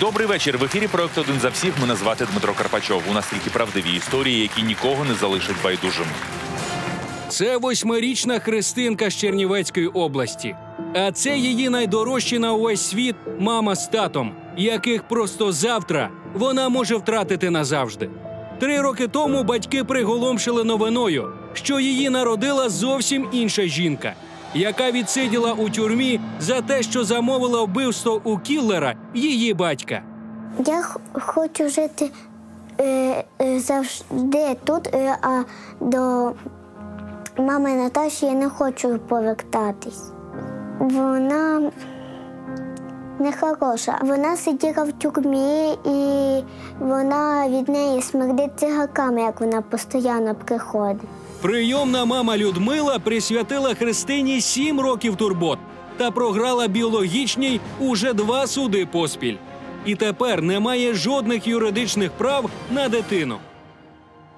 Добрий вечір. В ефірі проект один за всіх. Мене звати Дмитро Карпачов. У нас тільки правдиві історії, які нікого не залишать байдужим. Це восьмирічна Христинка з Чернівецької області. А це її найдорожчі на увесь світ мама з татом, яких просто завтра вона може втратити назавжди. Три роки тому батьки приголомшили новиною, що її народила зовсім інша жінка, яка відсиділа у тюрмі за те, що замовила вбивство у кіллера її батька. Я хочу жити е, е, завжди тут, е, а до мами Наташі я не хочу повертатись. Вона не хороша. Вона сиділа в тюрмі і вона від неї смердить цигарками, як вона постійно приходить. Прийомна мама Людмила присвятила Христині сім років турбот та програла біологічній уже два суди поспіль. І тепер не має жодних юридичних прав на дитину.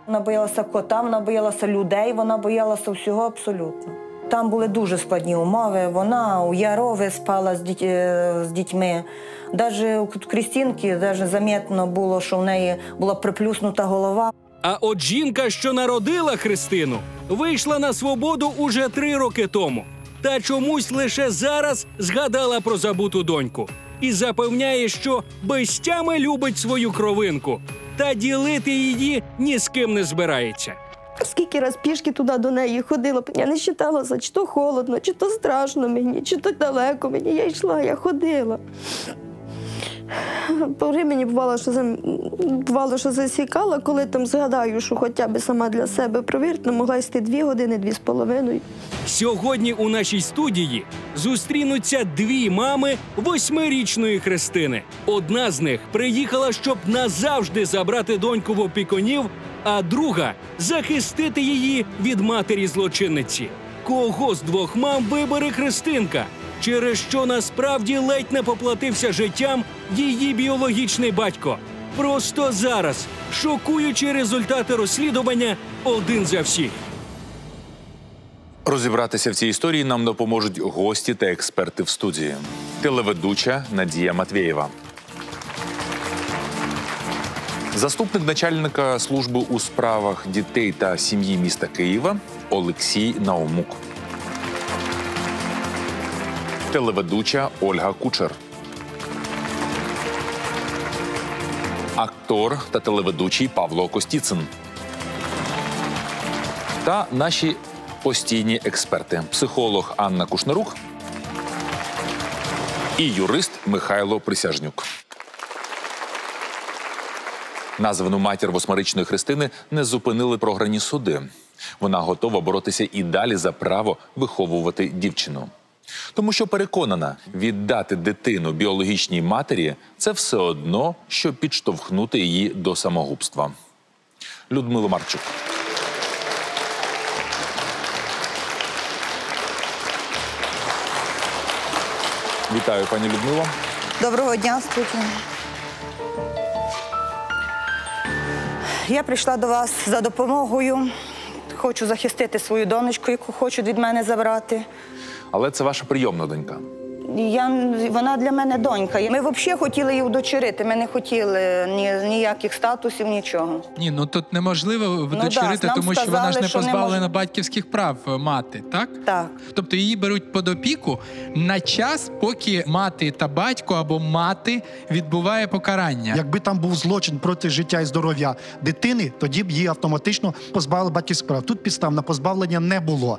Вона боялася кота, вона боялася людей, вона боялася всього абсолютно. Там були дуже складні умови. Вона у Ярові спала з, діть- е, з дітьми. Навіть у Крістінки даже замітно було, що в неї була приплюснута голова. А от жінка, що народила Христину, вийшла на свободу уже три роки тому. Та чомусь лише зараз згадала про забуту доньку і запевняє, що без тями любить свою кровинку та ділити її ні з ким не збирається. Скільки раз пішки туди до неї ходила, я не вважалася, чи то холодно, чи то страшно мені, чи то далеко мені. Я йшла, я ходила. По времені бувало, що зам- бувало, що засікала, коли там згадаю, що хоча б сама для себе провірте, могла йти дві години, дві з половиною. Сьогодні у нашій студії зустрінуться дві мами восьмирічної Христини. Одна з них приїхала, щоб назавжди забрати доньку в опікунів, а друга захистити її від матері злочинниці. Кого з двох мам вибере Христинка? Через що насправді ледь не поплатився життям її біологічний батько. Просто зараз шокуючі результати розслідування один за всіх. Розібратися в цій історії нам допоможуть гості та експерти в студії. Телеведуча Надія Матвєєва. Заступник начальника служби у справах дітей та сім'ї міста Києва Олексій Наумук. Телеведуча Ольга Кучер. Актор та телеведучий Павло Костіцин. Та наші постійні експерти: психолог Анна Кушнарук і юрист Михайло Присяжнюк. Названу матір восьмирічної Христини не зупинили програні суди. Вона готова боротися і далі за право виховувати дівчину. Тому що переконана, віддати дитину біологічній матері це все одно, що підштовхнути її до самогубства. Людмила Марчук. Вітаю, пані Людмило. Доброго дня, спокійно. Я прийшла до вас за допомогою. Хочу захистити свою донечку, яку хочуть від мене забрати. Але це ваша прийомна донька. Я, вона для мене донька. Ми взагалі хотіли її удочерити. Ми не хотіли ні, ніяких статусів, нічого. Ні, ну тут неможливо вдочерити, нам тому що вона ж не позбавлена можна. батьківських прав е, мати, так? Так. Тобто її беруть під опіку на час, поки мати та батько або мати відбуває покарання. Якби там був злочин проти життя і здоров'я дитини, тоді б її автоматично позбавили батьківських прав. Тут підстав на позбавлення не було.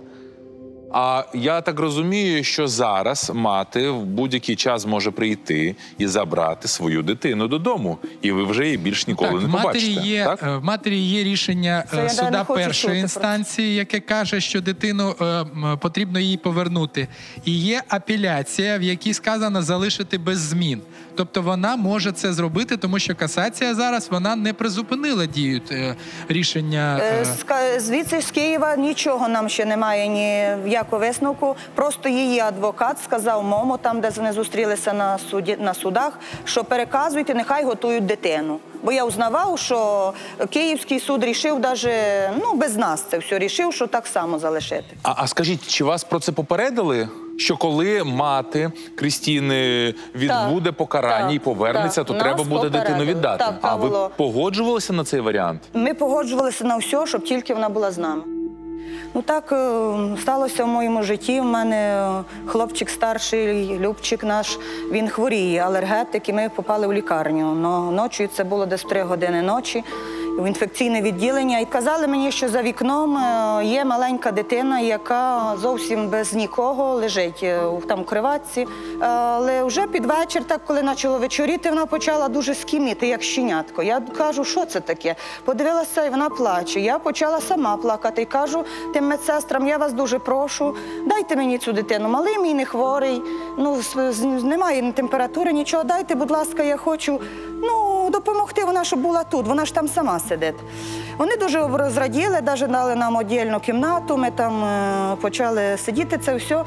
А я так розумію, що зараз мати в будь-який час може прийти і забрати свою дитину додому, і ви вже її більш ніколи так, не в матері є так? е, в матері є рішення Це е, я суда першої інстанції, яке каже, що дитину е, потрібно їй повернути. І є апеляція, в якій сказано залишити без змін. Тобто вона може це зробити, тому що касація зараз вона не призупинила дію е, рішення. Е, е, Звідси з Києва нічого нам ще немає ніякого висновку. Просто її адвокат сказав мому, там, де вони зустрілися на суді на судах, що переказуйте, нехай готують дитину. Бо я узнавав, що Київський суд рішив даже, ну, без нас це все рішив, що так само залишити. А, а скажіть, чи вас про це попередили? Що коли мати Крістіни відбуде покарання так, і повернеться, так. то Нас треба буде дитину віддати. Так, а ви погоджувалися на цей варіант? Ми погоджувалися на все, щоб тільки вона була з нами. Ну так е, сталося в моєму житті. У мене хлопчик старший, Любчик наш, він хворіє, алергетик, і ми попали в лікарню. Но ночі це було десь три години ночі. В інфекційне відділення і казали мені, що за вікном е, є маленька дитина, яка зовсім без нікого лежить е, там в криватці. Е, Але вже під вечір, так коли почало вечоріти, вона почала дуже скіміти, як щенятко. Я кажу, що це таке? Подивилася, і вона плаче. Я почала сама плакати і кажу тим медсестрам, я вас дуже прошу, дайте мені цю дитину. Малий мій не хворий, ну немає температури, нічого. Дайте, будь ласка, я хочу ну, допомогти. Вона щоб була тут, вона ж там сама сидить. Вони дуже розраділи, навіть дали нам віддільну кімнату. Ми там е, почали сидіти це все.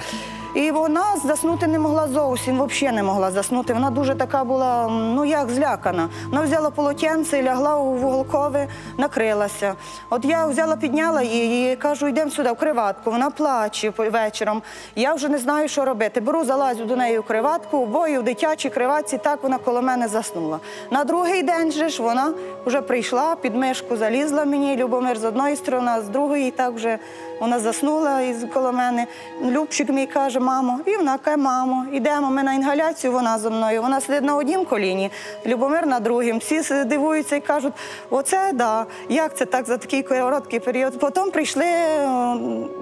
І вона заснути не могла зовсім, взагалі не могла заснути. Вона дуже така була, ну як злякана. Вона взяла полотенце, лягла у вуголкове, накрилася. От я взяла, підняла її і кажу, йдемо сюди, в криватку. Вона плаче вечором. Я вже не знаю, що робити. Беру, залазю до неї в криватку, обоє в дитячій криватці, так вона коло мене заснула. На другий день же ж вона вже прийшла, під мишку залізла мені, Любомир з одної сторони, а з другої, так вже вона заснула із коло мене. Любчик мій каже, мамо, і вона каже, мамо, йдемо ми на інгаляцію, вона зі мною. Вона сидить на однім коліні, Любомир на другім. Всі дивуються і кажуть, оце да, як це так за такий короткий період. Потім прийшли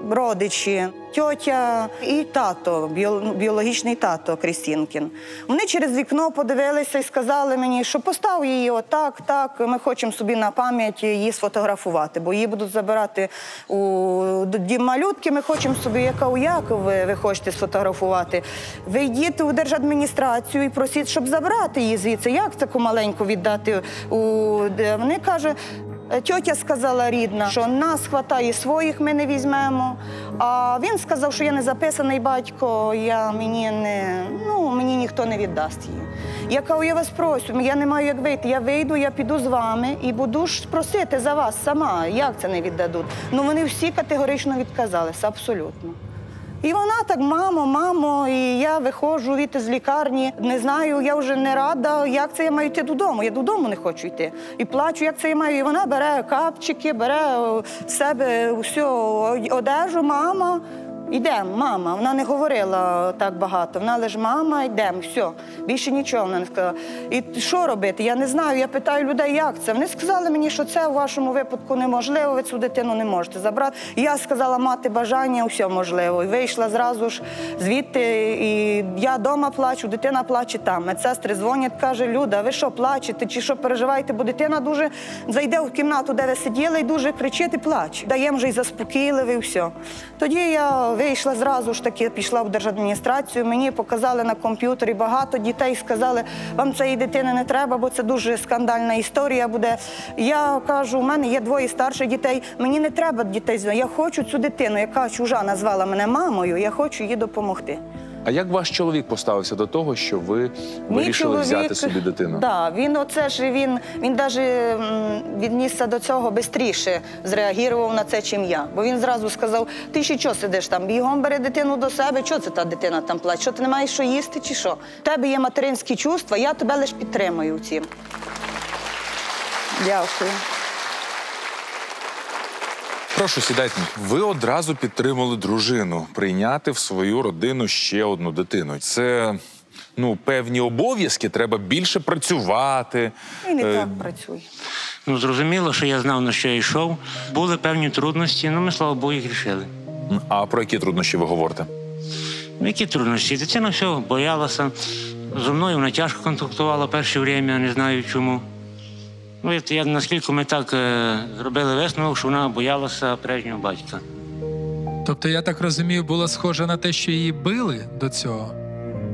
родичі, тьотя і тато, біологічний тато Крістінкін. Вони через вікно подивилися і сказали мені, що постав її отак, так. Ми хочемо собі на пам'ять її сфотографувати, бо її будуть забирати у дім малютки. Ми хочемо собі, яка у Якови ви хочете сфотографувати. Ви йдіть у держадміністрацію і просіть, щоб забрати її звідси. Як таку маленьку віддати у? Вони каже. Е, Тьотя сказала рідна, що нас хватає своїх, ми не візьмемо. А він сказав, що я не записаний батько, я мені не ну мені ніхто не віддасть її. Я кажу, я вас прошу, я не маю як вийти. Я вийду, я піду з вами і буду ж просити за вас сама. Як це не віддадуть? Ну вони всі категорично відказалися, абсолютно. І вона так, мамо, мамо, і я виходжу від з лікарні. Не знаю, я вже не рада, як це я маю йти додому. Я додому не хочу йти. І плачу, як це я маю. І вона бере капчики, бере о, себе всю одежу, мама. Йдемо, мама. Вона не говорила так багато. Вона лише мама, йдемо, все. Більше нічого вона не сказала. І що робити? Я не знаю. Я питаю людей, як це. Вони сказали мені, що це у вашому випадку неможливо, ви цю дитину не можете забрати. І я сказала, мати бажання, все можливо. І вийшла зразу ж звідти. І я вдома плачу, дитина плаче там. Медсестри дзвонять, каже, Люда, ви що плачете? Чи що переживаєте? Бо дитина дуже зайде в кімнату, де ви сиділи, і дуже кричить і плаче. Даємо вже й заспокійливий, все. Тоді я вийшла зразу ж таки, пішла в держадміністрацію. Мені показали на комп'ютері багато дітей. Сказали, вам цієї дитини не треба, бо це дуже скандальна історія буде. Я кажу, у мене є двоє старших дітей. Мені не треба дітей. Я хочу цю дитину, яка чужа назвала мене мамою. Я хочу їй допомогти. А як ваш чоловік поставився до того, що ви вирішили взяти собі дитину? Да, він оце ж він, він навіть віднісся до цього швидше, зреагував на це, чим я. Бо він зразу сказав: ти ще що сидиш там? Бігом бери дитину до себе. Що це та дитина там плаче? Що ти не маєш що їсти чи що? У тебе є материнські чувства, я тебе лише підтримую в цім. Дякую. Прошу сідайте. Ви одразу підтримали дружину прийняти в свою родину ще одну дитину. Це ну певні обов'язки. Треба більше працювати. І не Е, так працює. Ну, зрозуміло, що я знав, на що я йшов. Були певні трудності, ну ми, слава Богу, їх рішили. А про які труднощі ви говорите? Ну, які труднощі? Дитина все боялася. Зі мною вона тяжко контактувала перше время, не знаю чому. Ну, я, наскільки ми так е, зробили висновок, що вона боялася прежнього батька. Тобто, я так розумію, було схоже на те, що її били до цього,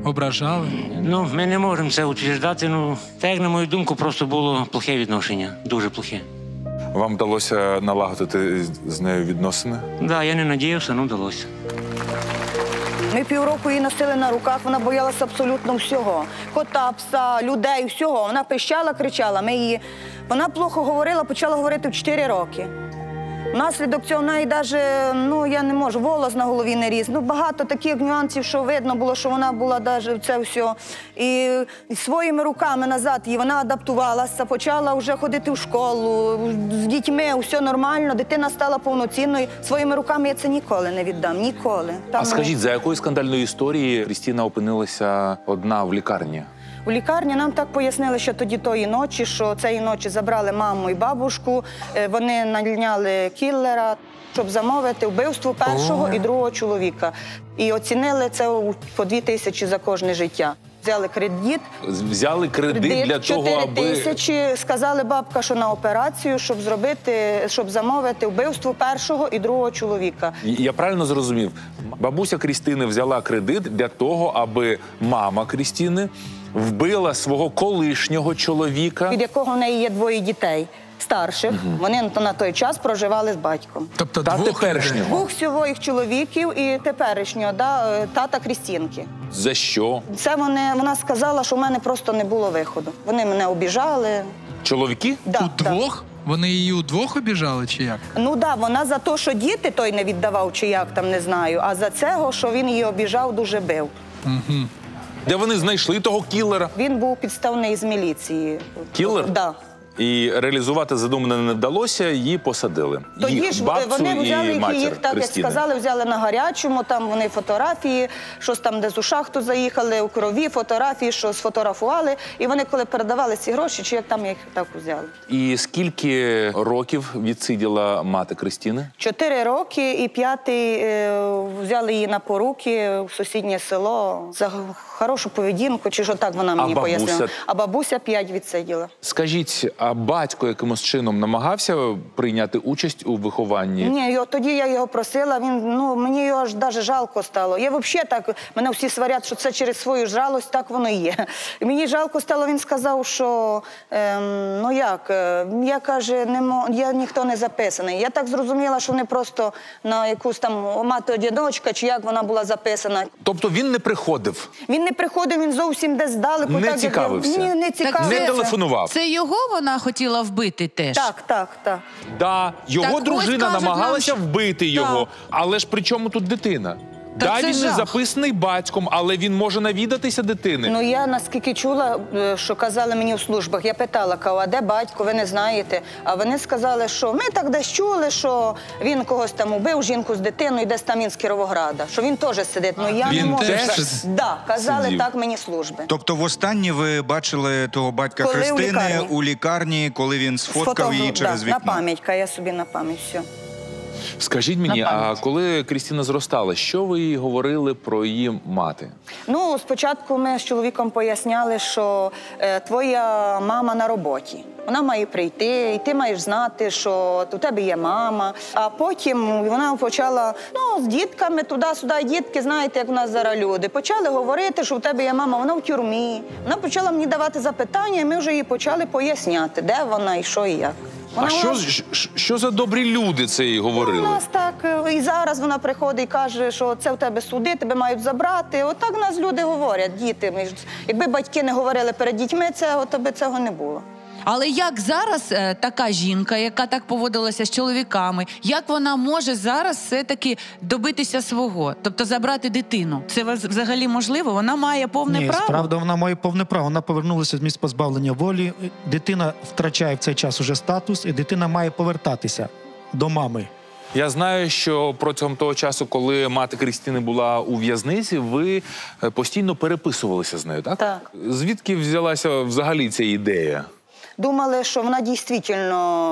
ображали. Ну, ми не можемо це утверждати. Ну, так, як на мою думку, просто було плохе відношення, дуже плохе. Вам вдалося налагодити з нею відносини? Так, да, я не надіявся, ну вдалося. Ми півроку її носили на руках, вона боялася абсолютно всього. Кота, пса, людей, всього. Вона пищала, кричала. Ми її Вона плохо говорила, почала говорити в 4 роки. Внаслідок цього в неї навіть, ну я не можу, волос на голові не ріс. Ну багато таких нюансів, що видно було, що вона була навіть це все. І, і своїми руками назад її вона адаптувалася, почала вже ходити в школу з дітьми, все нормально. Дитина стала повноцінною. Своїми руками я це ніколи не віддам. Ніколи. Там, А скажіть, за якою скандальною історією Крістіна опинилася одна в лікарні? У лікарні нам так пояснили, що тоді тої ночі, що цієї ночі забрали маму і бабушку. е, Вони наняли кіллера, щоб замовити вбивство першого і другого чоловіка. І оцінили це по дві тисячі за кожне життя. Взяли кредит. Взяли кредит, Кредит для того, 4 аби тисячі. Сказали бабка, що на операцію, щоб зробити, щоб замовити вбивство першого і другого чоловіка. Я правильно зрозумів, бабуся Крістини взяла кредит для того, аби мама Крістіни вбила свого колишнього чоловіка. від якого в неї є двоє дітей старших. Вони на той час проживали з батьком. Тобто Та двох теперішнього. Двох своїх чоловіків і теперішнього да, е, тата Крістінки. За що? Це вони, вона сказала, що в мене просто не було виходу. Вони мене обіжали. Чоловіки? Да, У двох? Вони її удвох обіжали чи як? Ну да, вона за те, що діти той не віддавав, чи як там не знаю, а за цього, що він її обіжав, дуже бив. Де вони знайшли того кілера? Він був підставний з міліції. Кілер? Да. І реалізувати задумане не вдалося, її посадили. Тоді їх, ж бабцю вони взяли і їх, матір їх так Крістіни. як сказали, взяли на гарячому. Там вони фотографії, щось там, де з у шахту заїхали, у крові, фотографії, що сфотографували. І вони, коли передавали ці гроші, чи як там їх так взяли. І скільки років відсиділа мати Крістіни? Чотири роки і п'ятий е, взяли її на поруки в сусіднє село за хорошу поведінку, чи що так вона мені бабуся? пояснила. А бабуся п'ять відсиділа. Скажіть, а батько якимось чином намагався прийняти участь у вихованні? Ні, його, тоді я його просила. Він ну мені його аж даже жалко стало. Я взагалі так мене всі сварять, що це через свою жалость, так воно і є. І мені жалко стало. Він сказав, що ем, ну як, е, я каже, не мо, я ніхто не записаний. Я так зрозуміла, що вони просто на якусь там мати одіночка, чи як вона була записана. Тобто він не приходив, Він не приходив, він зовсім десь здалеку. Не так, як цікавився? Ні, не цікавився. не телефонував. Це його вона хотіла вбити теж. Так, так, так. Да, його Так ось дружина кажуть намагалася нам, що- вбити його. Але ж при чому тут дитина? Та да, він не жах. записаний батьком, але він може навідатися дитини. Ну я наскільки чула, е, що казали мені в службах, я питала, а де батько, ви не знаєте. А вони сказали, що ми так десь чули, що він когось там убив, жінку з дитиною, десь там він з Кіровограда, що він теж сидить. Ну я Він не можу. теж да, казали сидів? так мені служби. Тобто, востаннє ви бачили того батька Коли у Христини лікарні. у лікарні, коли він сфоткав Сфотограф- її через да, вікно? На пам'ять, я собі на пам'ять все. Скажіть мені, а коли Крістіна зростала, що ви їй говорили про її мати? Ну, спочатку ми з чоловіком поясняли, що е, твоя мама на роботі. Вона має прийти, і ти маєш знати, що у тебе є мама. А потім вона почала ну, з дітками туди-сюди, дітки, знаєте, як у нас зараз люди. Почали говорити, що у тебе є мама, вона в тюрмі. Вона почала мені давати запитання, і ми вже їй почали поясняти, де вона і що і як. Вона а що, з- ж- що за добрі люди це їй у нас так е, і зараз вона приходить і каже, що це в тебе суди, тебе мають забрати. Отак нас люди говорять, діти. Ми ж- Якби батьки не говорили перед дітьми, цього то би цього не було. Але як зараз е, така жінка, яка так поводилася з чоловіками, як вона може зараз все-таки добитися свого, тобто забрати дитину? Це взагалі можливо? Вона має повне Ні, право. справді вона має повне право. Вона повернулася з місць позбавлення волі. Дитина втрачає в цей час уже статус, і дитина має повертатися до мами. Я знаю, що протягом того часу, коли мати Крістіни була у в'язниці, ви е, постійно переписувалися з нею, так? Так. Звідки взялася взагалі ця ідея? Думали, що вона дійсно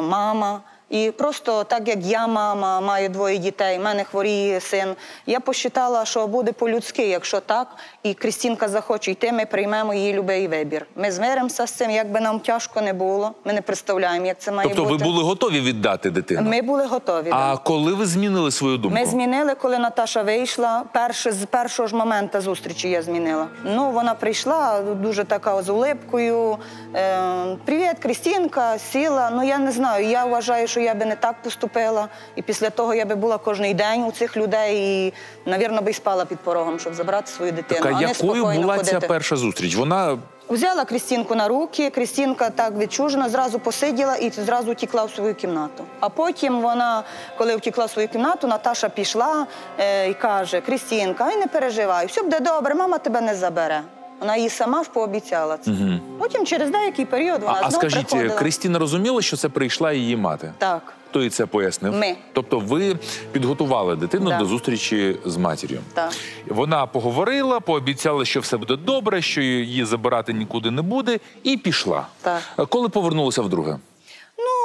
мама. І просто так як я мама, маю двоє дітей, в мене хворіє син. Я посчитала, що буде по-людськи, якщо так, і Крістінка захоче йти, ми приймемо її любий вибір. Ми змиримося з цим, як би нам тяжко не було. Ми не представляємо, як це має Тобто ви були готові віддати дитину? Ми були готові. А да. коли ви змінили свою думку? Ми змінили, коли Наташа вийшла. Перше з першого ж моменту зустрічі я змінила. Ну вона прийшла дуже така з улипкою. Е, Привіт, Крістінка, сіла. Ну я не знаю. Я вважаю, що я би не так поступила. І після того я би була кожен день у цих людей і, навірно, би й спала під порогом, щоб забрати свою дитину. Так, а а не якою була ходити. ця перша зустріч? Вона Взяла Крістінку на руки, Крістінка так відчужена, зразу посиділа і зразу втікла в свою кімнату. А потім вона, коли втікла в свою кімнату, Наташа пішла е, і каже: Крістінка, ай не переживай, все буде добре, мама тебе не забере. Вона їй сама ж пообіцяла це. Потім через деякий період вона А, а скажіть, приходила. Крістіна розуміла, що це прийшла її мати? Так. Хто їй це пояснив? Ми. Тобто ви підготували дитину Да. до зустрічі з матір'ю. Так. Вона поговорила, пообіцяла, що все буде добре, що її забирати нікуди не буде, і пішла. Так. Коли повернулася вдруге?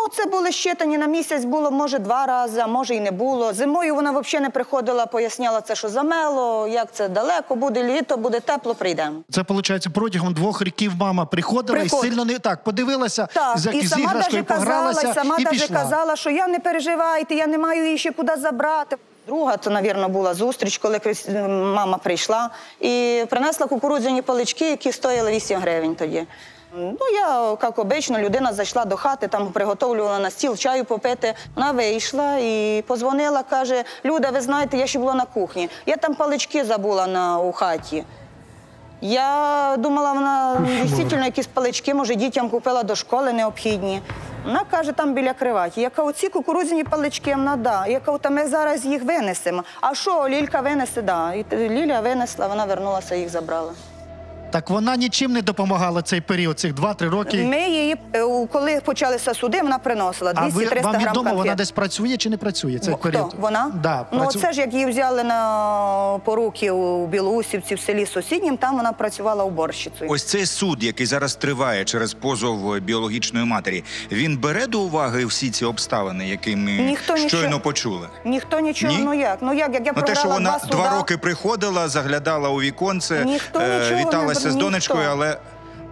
Ну, це були щитані на місяць, було може два рази, а може і не було. Зимою вона взагалі не приходила, поясняла це, що замело, як це далеко буде, літо буде тепло, прийдемо. Це виходить, протягом двох років мама приходила Приходить. і сильно не так подивилася, Так, з, і сама іграшкою даже казала, погралася і сама і даже пішла. казала, що я не переживайте, я не маю її ще куди забрати. Друга, то, мабуть, була зустріч, коли мама прийшла і принесла кукурудзяні палички, які стояли 8 гривень тоді. Ну, я, як обично, людина зайшла до хати, там приготовлювала на стіл чаю попити. Вона вийшла і позвонила, каже: Люда, ви знаєте, я ще була на кухні. Я там палички забула на, у хаті. Я думала, вона дійсно якісь палички, може, дітям купила до школи необхідні. Вона каже, там біля криваті. Яка оці кукурудзяні палички вона да. Яка та ми зараз їх винесемо. А що, Лілька винесе, да. І Ліля винесла, вона вернулася, їх забрала. Так вона нічим не допомагала цей період, цих 2-3 роки. Ми її, е, коли почалися суди, вона приносила а 200-300 ви, вам грам відомо, вона десь працює чи не працює цей Хто? Вона? Да, ну, працю- це ж як її взяли на поруки у Білоусівці в селі сусіднім, там вона працювала уборщицею. Ось цей суд, який зараз триває через позов біологічної матері, він бере до уваги всі ці обставини, які ми Ніхто щойно нічого- почули. Ніхто нічого, Ні? ну як? Ну як, як я Ну, те, що вона два два суда, роки приходила, заглядала у віконце, Ніхто е, нічого не віталася з ніхто. донечкою, але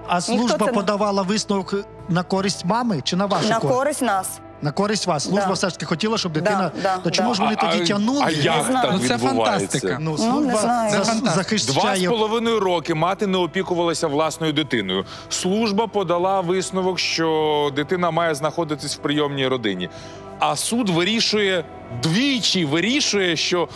А служба це подавала висновок на користь мами чи на вашу на користь? користь нас. На користь вас. Служба Да. все ж таки хотіла, щоб дитина. Да, То чому да. ж вони тоді тягнули? А як знаю. так Ну, це відбувається? фантастика. Ну, не служба знаю. за- Це фантастика. Два з захищає. половиною роки мати не опікувалася власною дитиною. Служба подала висновок, що дитина має знаходитись в прийомній родині. А суд вирішує двічі вирішує, що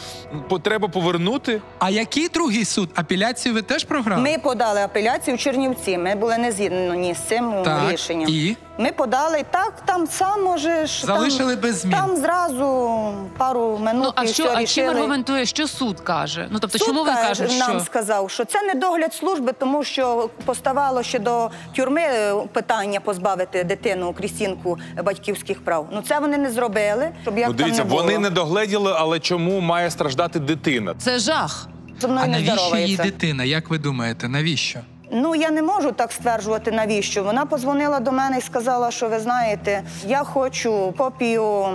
потреба повернути. А який другий суд? Апеляцію ви теж програли? Ми подали апеляцію в Чернівці. Ми були не згідні з цим Так, рішенням. і? Ми подали так, там сам може ж Залишили там, без змін. Там зразу пару минут Ну а і що все а чим рішили. аргументує, що суд каже? Ну тобто, Суд чому ви каже- кажете, нам сказав, що це не догляд служби, тому що поставало ще до тюрми е, питання позбавити дитину Крістінку батьківських прав. Ну це вони не зробили. Щоб як ну, дивіться, там не було. вони не догледіли, але чому має страждати дитина? це жах? Зо мною А не навіщо їй дитина? Як ви думаєте, навіщо? Ну я не можу так стверджувати, навіщо. Вона позвонила до мене і сказала, що ви знаєте, я хочу копію,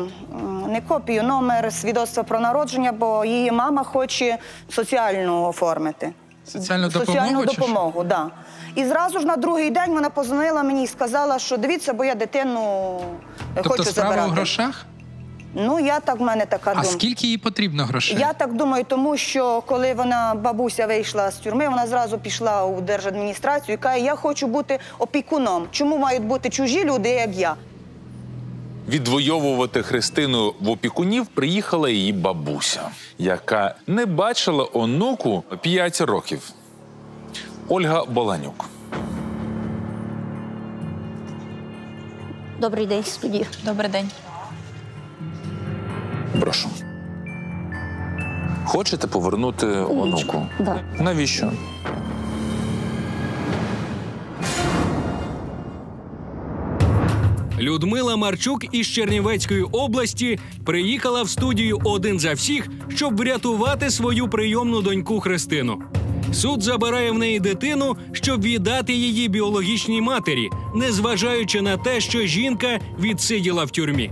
не копію, номер свідоцтва про народження, бо її мама хоче соціальну оформити. Соціальну допомогу Соціальну допомогу, да. І зразу ж на другий день вона позвонила мені і сказала, що дивіться, бо я дитину е, Тобто хочу справа забирати. у грошах? Ну я так в мене така А скільки їй потрібно грошей? Я так думаю, тому що коли вона бабуся вийшла з тюрми, вона зразу пішла у держадміністрацію і каже, я хочу бути опікуном. Чому мають бути чужі люди, як я? Відвоювати Христину в опікунів приїхала її бабуся, яка не бачила онуку 5 років. Ольга Боланюк. Добрий день, студія. Добрий день. Прошу. Хочете повернути онуку? Да. Навіщо? Людмила Марчук із Чернівецької області приїхала в студію один за всіх, щоб врятувати свою прийомну доньку Христину. Суд забирає в неї дитину, щоб віддати її біологічній матері, незважаючи на те, що жінка відсиділа в тюрмі.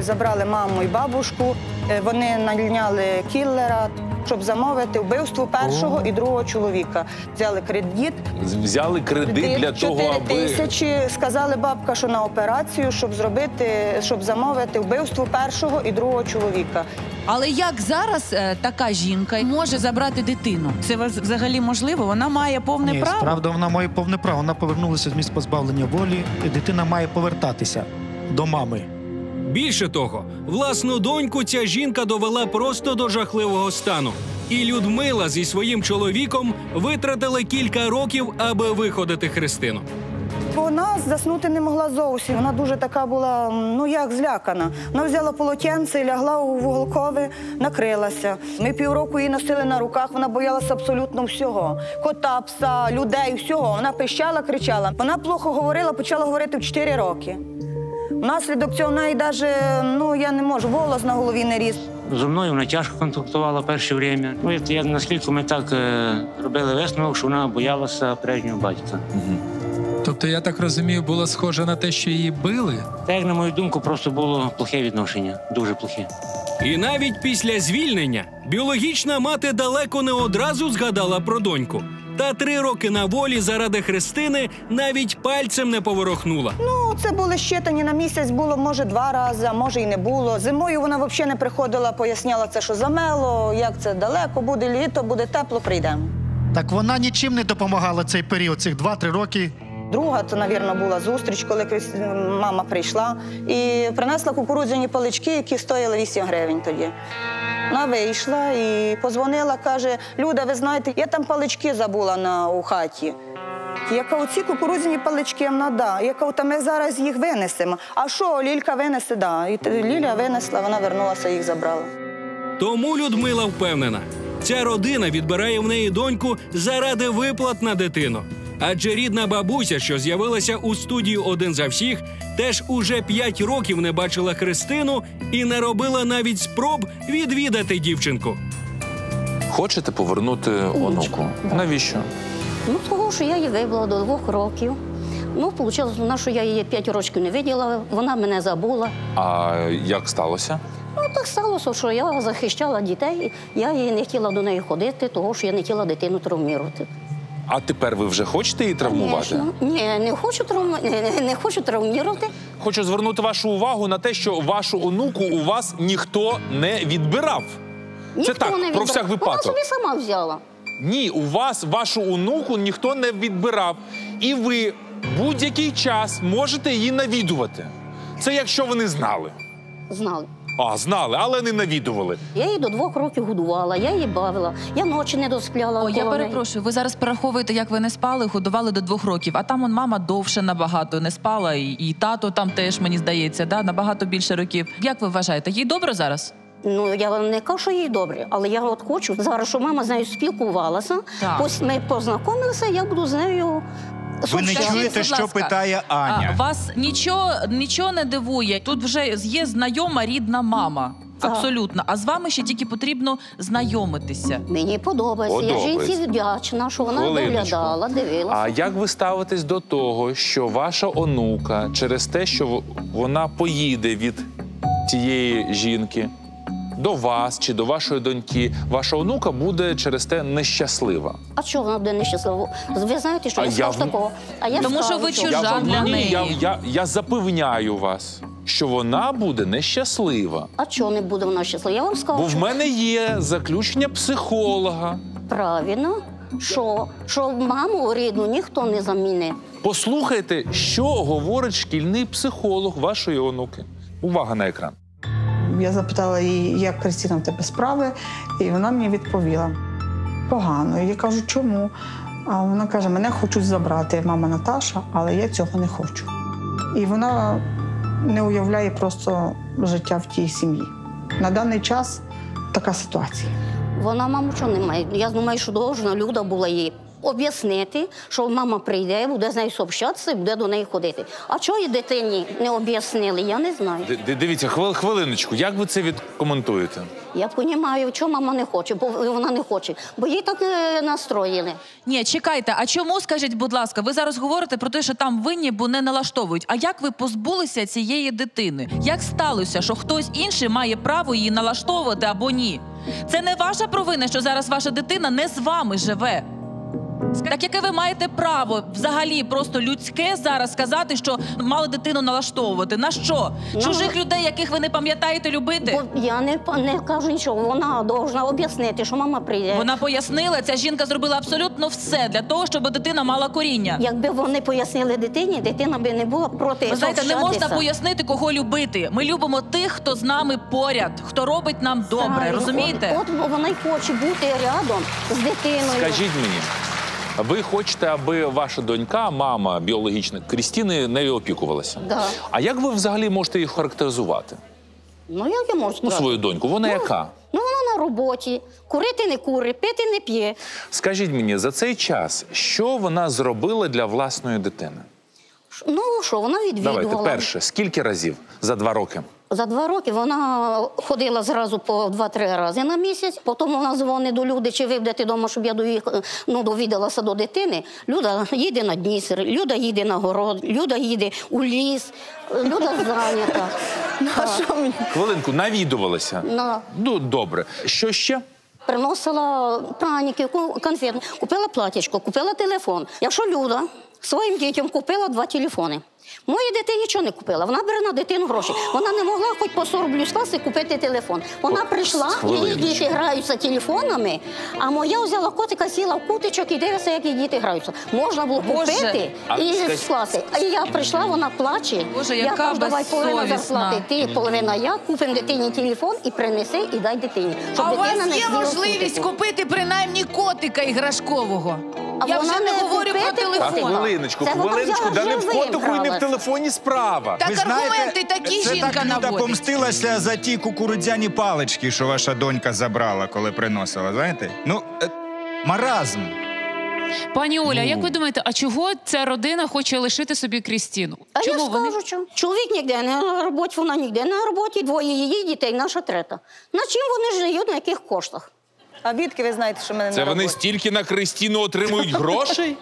Забрали маму і бабушку. Е, Вони наняли кіллера, щоб замовити вбивство першого і другого чоловіка. Взяли кредит. Взяли кредит для того, 4 аби тисячі. Сказали бабка, що на операцію, щоб зробити, щоб замовити вбивство першого і другого чоловіка. Але як зараз е, така жінка може забрати дитину? Це вз- взагалі можливо? Вона має повне Ні, право. справді вона має повне право. Вона повернулася з місць позбавлення волі, і дитина має повертатися до мами. Більше того, власну доньку ця жінка довела просто до жахливого стану. І Людмила зі своїм чоловіком витратили кілька років, аби виходити Христину. Вона заснути не могла зовсім. Вона дуже така була, ну як злякана. Вона взяла полотенце, лягла у вуголкове, накрилася. Ми півроку її носили на руках, вона боялася абсолютно всього. Кота, пса, людей, всього. Вона пищала, кричала. Вона плохо говорила, почала говорити в 4 роки. Внаслідок цього неї навіть, ну я не можу, волос на голові не ріс. Зо мною вона тяжко контактувала перше время. Ну, я наскільки ми так е, робили висновок, що вона боялася прежнього батька. Тобто, я так розумію, було схоже на те, що її били. Та як на мою думку, просто було плохе відношення, дуже плохе. І навіть після звільнення біологічна мати далеко не одразу згадала про доньку. Та три роки на волі заради Христини навіть пальцем не поворохнула. Ну, це були щитані на місяць, було може два рази, а може і не було. Зимою вона взагалі не приходила, поясняла це, що замело, як це далеко буде, літо буде тепло, прийдемо. Так вона нічим не допомагала цей період, цих 2-3 роки. Друга, це, мабуть, була зустріч, коли мама прийшла і принесла кукурудзяні палички, які стояли 8 гривень тоді. Вона вийшла і позвонила, каже: Люда, ви знаєте, я там палички забула у хаті. Я кажу, ці кукурудзяні палички вона да. Я кажу, та ми зараз їх винесемо. А що, Лілька винесе? Да. І Ліля винесла, вона вернулася, їх забрала. Тому Людмила впевнена, ця родина відбирає в неї доньку заради виплат на дитину. Адже рідна бабуся, що з'явилася у студії один за всіх, теж уже п'ять років не бачила Христину і не робила навіть спроб відвідати дівчинку. Хочете повернути онуку? Навіщо? Ну, того, що я її вибрала до двох років. Ну, вийшло, що я її п'ять років не виділа, вона мене забула. А як сталося? Ну, так сталося, що я захищала дітей, я її не хотіла до неї ходити, того, що я не хотіла дитину травмувати. А тепер ви вже хочете її травмувати? Ні, не хочу, травма... не, хочу травмувати. Хочу звернути вашу увагу на те, що вашу онуку у вас ніхто не відбирав. Ніхто Це так, не про всяк Вона випадок. собі сама взяла. Ні, у вас вашу онуку ніхто не відбирав. І ви будь-який час можете її навідувати. Це якщо вони знали. Знали. А, знали, але не навідували. Я її до двох років годувала, я її бавила, я ночі не доспляла. О, я неї. перепрошую, ви зараз перераховуєте, як ви не спали, годували до двох років. А там он мама довше набагато не спала, і, і тато там теж мені здається, да, набагато більше років. Як ви вважаєте, їй добре зараз? Ну я вам не кажу, що їй добре, але я от хочу зараз, щоб мама з нею спілкувалася. Так. Ось ми познайомилися, я буду з нею. Ви не чуєте, будь що ласка, питає Аня? А, вас нічого, нічого не дивує. Тут вже є знайома рідна мама. Так. Абсолютно. А з вами ще тільки потрібно знайомитися. Мені подобається. Я Подобається. жінці вдячна, що вона Хвилиночку. доглядала, дивилася. А як ви ставитесь до того, що ваша онука через те, що в- вона поїде від тієї жінки до вас чи до вашої доньки, ваша онука буде через те нещаслива? А чого вона буде нещаслива? Ви знаєте, що А я я в- такого. А я Тому що ви чужа вам- для ні, неї. Я, я, я запевняю вас, що вона буде нещаслива. А чого не буде вона щаслива? Я вам скажу. Бо в мене є заключення психолога. Правильно, що, що маму рідну ніхто не замінить. Послухайте, що говорить шкільний психолог вашої онуки. Увага на екран. Я запитала її, як Кристина в тебе справи, і вона мені відповіла: погано. Я кажу, чому? А вона каже: мене хочуть забрати мама Наташа, але я цього не хочу. І вона не уявляє просто життя в тій сім'ї. На даний час така ситуація. Вона, маму, чого не має. Я думаю, що должна Люда була їй об'яснити, що мама прийде, буде з нею сообщатися і буде до неї ходити. А чого їй дитині не об'яснили, я не знаю. Д- Дивіться, хвил- хвилиночку, як ви це відкоментуєте? Я розумію, чого мама не хоче, бо вона не хоче, бо їй так е, настроїли. Ні, чекайте, а чому скажіть, будь ласка, ви зараз говорите про те, що там винні, бо не налаштовують. А як ви позбулися цієї дитини? Як сталося, що хтось інший має право її налаштовувати або ні? Це не ваша провина, що зараз ваша дитина не з вами живе. Так яке ви маєте право взагалі просто людське зараз сказати, що мали дитину налаштовувати? На що? Чужих людей, яких ви не пам'ятаєте любити? Бо я не, па- не кажу нічого, вона повинна об'яснити, що мама прийде. Вона пояснила, ця жінка зробила абсолютно все для того, щоб дитина мала коріння. Якби вони пояснили дитині, дитина би не була проти. Ви знаєте, не можна пояснити, кого любити. Ми любимо тих, хто з нами поряд, хто робить нам добре. Правильно. Розумієте? От, от вона й хоче бути рядом з дитиною. Скажіть мені, ви хочете, аби ваша донька, мама біологічна Крістіни, нею опікувалася? Да. А як ви взагалі можете їх характеризувати? Ну як я можу Ну, сказати? свою доньку, вона яка? Ну вона на роботі, курити не курить, пити не п'є. Скажіть мені, за цей час, що вона зробила для власної дитини? Ш- Ну що, вона відвідувала. Давайте, перше, скільки разів за два роки? За два роки вона ходила зразу по два-три рази на місяць. Потім вона дзвонить до люди, чи ви будете вдома, щоб я доїх- ну, довідалася до дитини. Люда їде на Днісер, Люда їде на город, Люда їде у ліс, Люда зайнята. Хвилинку, навідувалася. На. Ну, добре. Що ще? Приносила праніки, конфети, купила платічко, купила телефон. Якщо Люда своїм дітям купила два телефони. Моїй дитині нічого не купила. Вона бере на дитину гроші. Вона не могла хоч по 40 рублів скласти купити телефон. Вона прийшла, її діти граються телефонами, а моя взяла котика, сіла в кутичок і дивиться, як її діти граються. Можна було Боже. купити А і скласти. А я прийшла, вона плаче. Боже, я яка кажу, давай половина зарплати, ти половина я, купимо дитині телефон і принеси, і дай дитині. Щоб А у вас є можливість кутику. купити принаймні котика іграшкового. А Я вона вже не не говорю про телефон. хвилиночку, хвилиночку, да не в котику і не в бралась. телефоні справа. Так аргументи такі це жінка так Люда наводить. помстилася за ті кукурудзяні палички, що ваша донька забрала, коли приносила. Знаєте? Ну, е, маразм. Пані Оля, як ви думаєте, а чого ця родина хоче лишити собі Крістіну? А Чому я вони скажу, чому. Чоловік ніде не на роботі, вона ніде не на роботі, двоє її дітей, наша трета. На чим вони живуть, на яких коштах? А відки ви знаєте, що мене Це на вони роботі? стільки на Кристіну отримують грошей?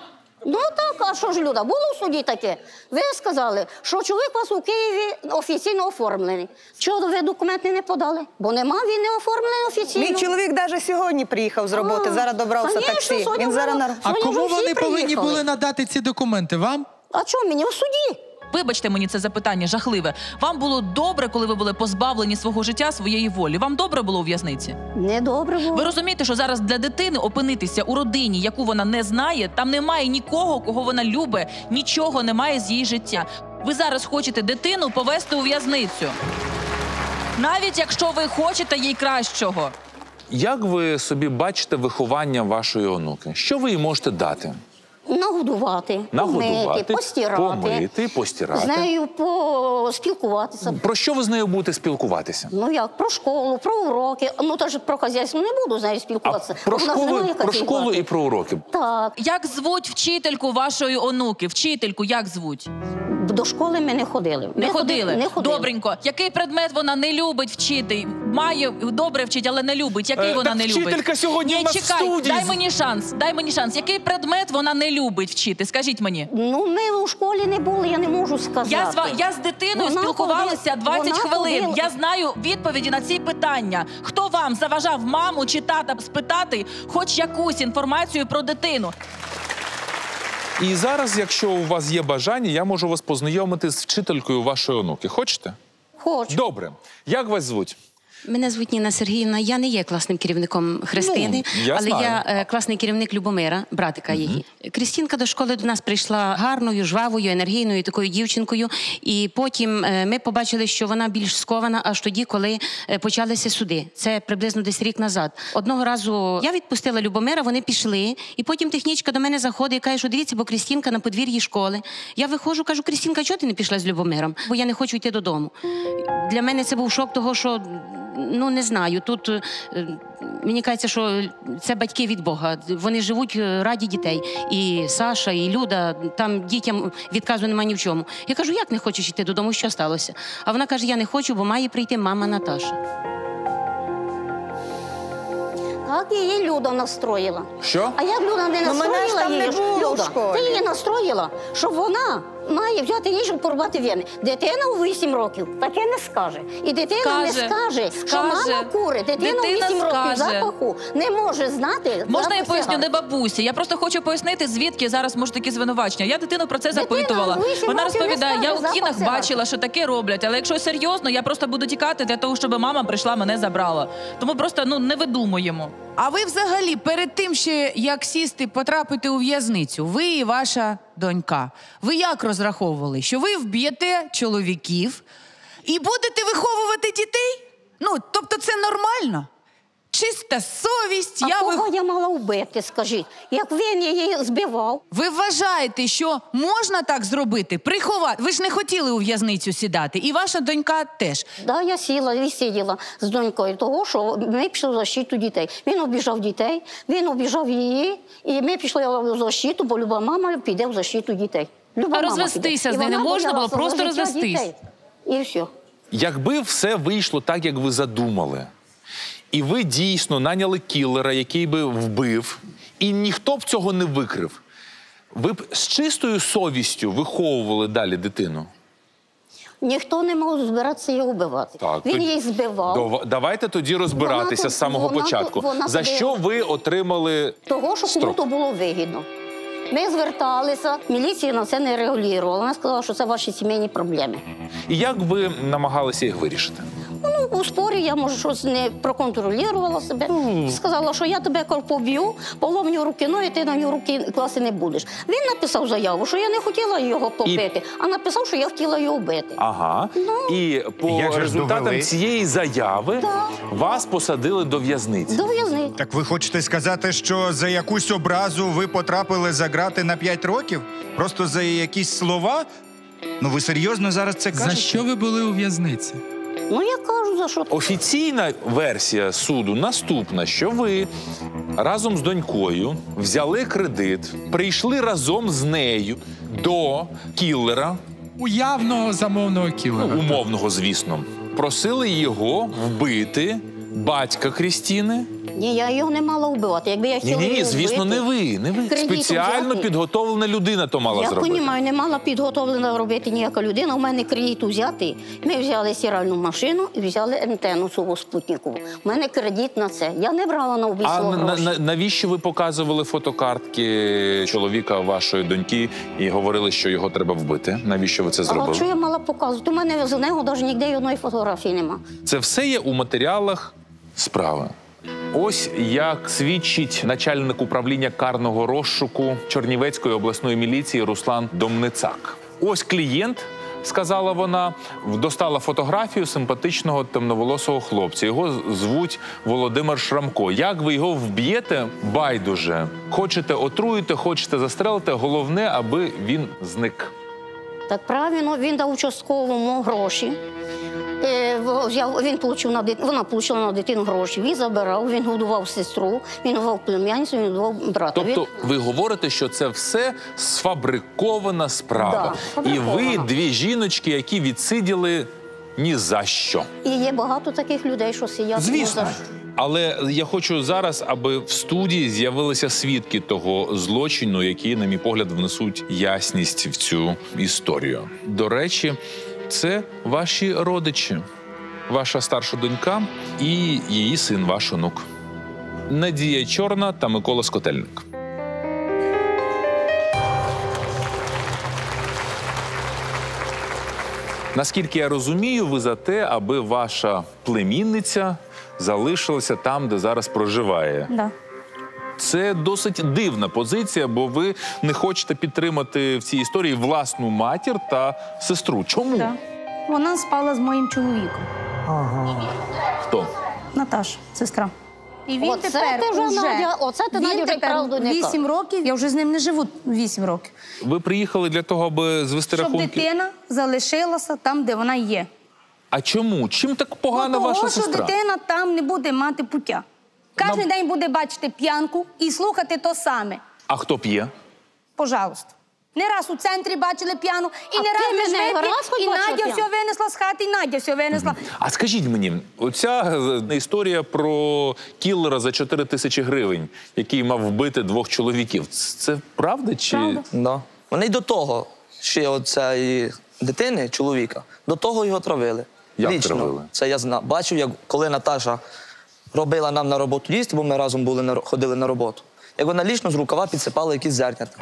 Ну так, а що ж, Люда, було в суді таке? Ви сказали, що чоловік у вас у Києві офіційно оформлений. Чого ви документи не подали? Бо нема, він не оформлений офіційно. Мій чоловік навіть сьогодні приїхав з роботи, А, зараз добрався конечно, таксі. сьогодні Він зараз на А Сьогодні кому вже всі вони повинні приїхали. були надати ці документи? Вам? А чого мені у суді? Вибачте мені це запитання жахливе. Вам було добре, коли ви були позбавлені свого життя, своєї волі. Вам добре було у в'язниці? Недобре було. Ви розумієте, що зараз для дитини опинитися у родині, яку вона не знає, там немає нікого, кого вона любить, нічого немає з її життя. Ви зараз хочете дитину повести у в'язницю. Навіть якщо ви хочете їй кращого. Як ви собі бачите виховання вашої онуки? Що ви їй можете дати? Нагодувати, Нагодувати, помити, постирати, помити, постирати. з нею поспілкуватися. Про що ви з нею будете спілкуватися? Ну як, про школу, про уроки. Ну то ж про хазяйство не буду з нею А спілкуватися. про бо в школу, про школу і про уроки. Так, Як звуть вчительку вашої онуки? Вчительку, як звуть? до школи ми не ходили. Не Ми ходили. Не ходили. Добренько. Який предмет вона не любить вчити? Має добре вчить, але не любить. Який Е, вона так не любить? вчителька сьогодні Ні, у нас в студії. дай мені шанс. Дай мені шанс. Який предмет вона не любить вчити? Скажіть мені. Ну, ми у школі не були, я не можу сказати. Я з я з дитиною Вона спілкувалася 20 вона хвилин. ходила- Я знаю відповіді на ці питання. Хто вам заважав маму чи тата спитати хоч якусь інформацію про дитину? І зараз, якщо у вас є бажання, я можу вас познайомити з вчителькою вашої онуки. Хочете? Хочу. Добре. Як вас звуть? Мене звуть Ніна Сергіївна. Я не є класним керівником Христини, Ну, я але знаю. я е, класний керівник Любомира, братика її. Крістінка до школи до нас прийшла гарною, жвавою, енергійною такою дівчинкою. І потім е, ми побачили, що вона більш скована аж тоді, коли е, почалися суди. Це приблизно десь рік назад. Одного разу я відпустила Любомира, вони пішли, і потім технічка до мене заходить і каже, що дивіться, бо Крістінка на подвір'ї школи. Я виходжу, кажу, Крістінка, чого ти не пішла з Любомиром? Бо я не хочу йти додому. Для мене це був шок того, що ну не знаю. Тут е, мені кажеться, що це батьки від Бога. Вони живуть е, раді дітей. І Саша, і Люда, там дітям відказу немає ні в чому. Я кажу, як не хочеш йти додому? Що сталося? А вона каже: Я не хочу, бо має прийти мама Наташа. Так, її Люда настроїла? Що? А як Люда не Ну, мене ж настроїла там її? ж, було в Люда, школі. ти її настроїла, що вона має взяти їжу, порвати вени. Дитина у 8 років таке не скаже. І дитина не Скаже. скаже, що Скаже. мама курить. Дитина, у Дитина 8 років запаху не може знати. Можна я запах поясню, не сигарет. бабусі. Я просто хочу пояснити, звідки зараз може такі звинувачення. Я дитину про це Дитина запитувала. Вона років не розповідає, я у запах кінах сигарет. бачила, що таке роблять. Але якщо серйозно, я просто буду тікати для того, щоб мама прийшла, мене забрала. Тому просто ну не видумуємо. А ви взагалі перед тим, ще як сісти, потрапити у в'язницю, ви і ваша донька. Ви як розраховували, що ви вб'єте чоловіків і будете виховувати дітей? Ну, тобто це нормально? Чиста совість. А я кого я мала вбити, скажіть? Як він її збивав? Ви вважаєте, що можна так зробити? Приховати? Ви ж не хотіли у в'язницю сідати, і ваша донька теж. Да, я сіла і сиділа з донькою того, що ми пішли в защиту дітей. Він обіжав дітей, він обіжав її, і ми пішли в защиту, бо люба мама піде в защиту дітей. Люба А мама розвестися піде. з нею не вона можна було? боялася Просто за життя розвестись. дітей. І все. Якби все вийшло так, як ви задумали, і ви дійсно наняли кілера, який би вбив, і ніхто б цього не викрив, ви б з чистою совістю виховували далі дитину. Ніхто не мав збиратися її вбивати. Так, він тоді- її збивав. Дова- Давайте тоді розбиратися Вона з самого вона початку. вона За що ви отримали Того, що строк? кому-то було вигідно. Ми зверталися, міліція на це не реагувала. Вона сказала, що це ваші сімейні проблеми. І як ви намагалися їх вирішити? Ну, у спорі я, може, щось не проконтролювала себе. Сказала, що я тебе поб'ю, поломню руки, ну і ти на нього руки класти не будеш. Він написав заяву, що я не хотіла його побити, а написав, що я хотіла його бити. Ага. Ну. І по Як же ж результатам довели? цієї заяви вас посадили до в'язниці. До в'язниці. Так ви хочете сказати, що за якусь образу ви потрапили за грати на 5 років? Просто за якісь слова? Ну ви серйозно зараз це кажете? За що ви були у в'язниці? Ну я кажу, за що Офіційна версія суду наступна: що ви разом з донькою взяли кредит, прийшли разом з нею до кіллера, Уявного замовного кілера. ну, умовного, звісно, просили його вбити батька Крістіни. Ні, я його не мала вбивати. Якби я хотіла ні, ні, його звісно, вбити, не ви. Не ви. кредитом Спеціально взяти. підготовлена людина то мала Я зробити. розумію, не мала підготовлена робити ніяка людина. У мене кредит взяти. Ми взяли стиральну машину і взяли антенну свого спутникову. У мене кредит на це. Я не брала на А обіцяну на, гроші. на- навіщо ви показували фотокартки чоловіка вашої доньки і говорили, що його треба вбити? Навіщо ви це А зробили? що я мала показувати? У мене з нього навіть ніде й одної фотографії нема. Це все є у матеріалах справи. Ось як свідчить начальник управління карного розшуку Чернівецької обласної міліції Руслан Домницак. Ось клієнт. Сказала вона, достала фотографію симпатичного темноволосого хлопця. Його звуть Володимир Шрамко. Як ви його вб'єте? Байдуже. Хочете отруїти, хочете застрелити. Головне, аби він зник. Так правильно, він дав участковому гроші. Е, взяв- Він получив на дит- вона отримала на дитину гроші. Він забирав, він годував сестру, він годував племянницю, він годував брата. Тобто, ви говорите, що це все сфабрикована справа. Да, І ви дві жіночки, які відсиділи ні за що. І є багато таких людей, що сидять. Звісно. за що. Але я хочу зараз, аби в студії з'явилися свідки того злочину, які, на мій погляд, внесуть ясність в цю історію. До речі, це ваші родичі, ваша старша донька і її син, ваш онук. Надія Чорна та Микола Скотельник. Наскільки я розумію, ви за те, аби ваша племінниця залишилася там, де зараз проживає. Да. Це досить дивна позиція, бо ви не хочете підтримати в цій історії власну матір та сестру. Чому? Да. Вона спала з моїм чоловіком. Хто? Наташа, сестра. І він Оце тепер ти вже, уже, Надя, оце ти, він вже тепер правду не 8 років, я вже з ним не живу 8 років. Ви приїхали для того, аби звести Щоб рахунки. дитина залишилася там, де вона є. А чому? Чим так погана Бо ваша того, що дитина там не буде мати пуття. Кожен день буде бачити п'янку і слухати то саме. А хто п'є? Пожалуйста. Не раз у центрі бачили п'яну, і А не раз ми мене ж вип'ємо, раз хоч і Надя все винесла з хати, і Надя все винесла. А скажіть мені, оця е, історія про кілера за 4 тисячі гривень, який мав вбити двох чоловіків, це правда чи Да. Вони й до того, ще оцеї дитини, чоловіка, до того його травили. Як Лічно. травили? Це я знав. Бачив, як коли Наташа робила нам на роботу їсти, бо ми разом були на, ро- ходили на роботу. Як вона лічно з рукава підсипала якісь зернята.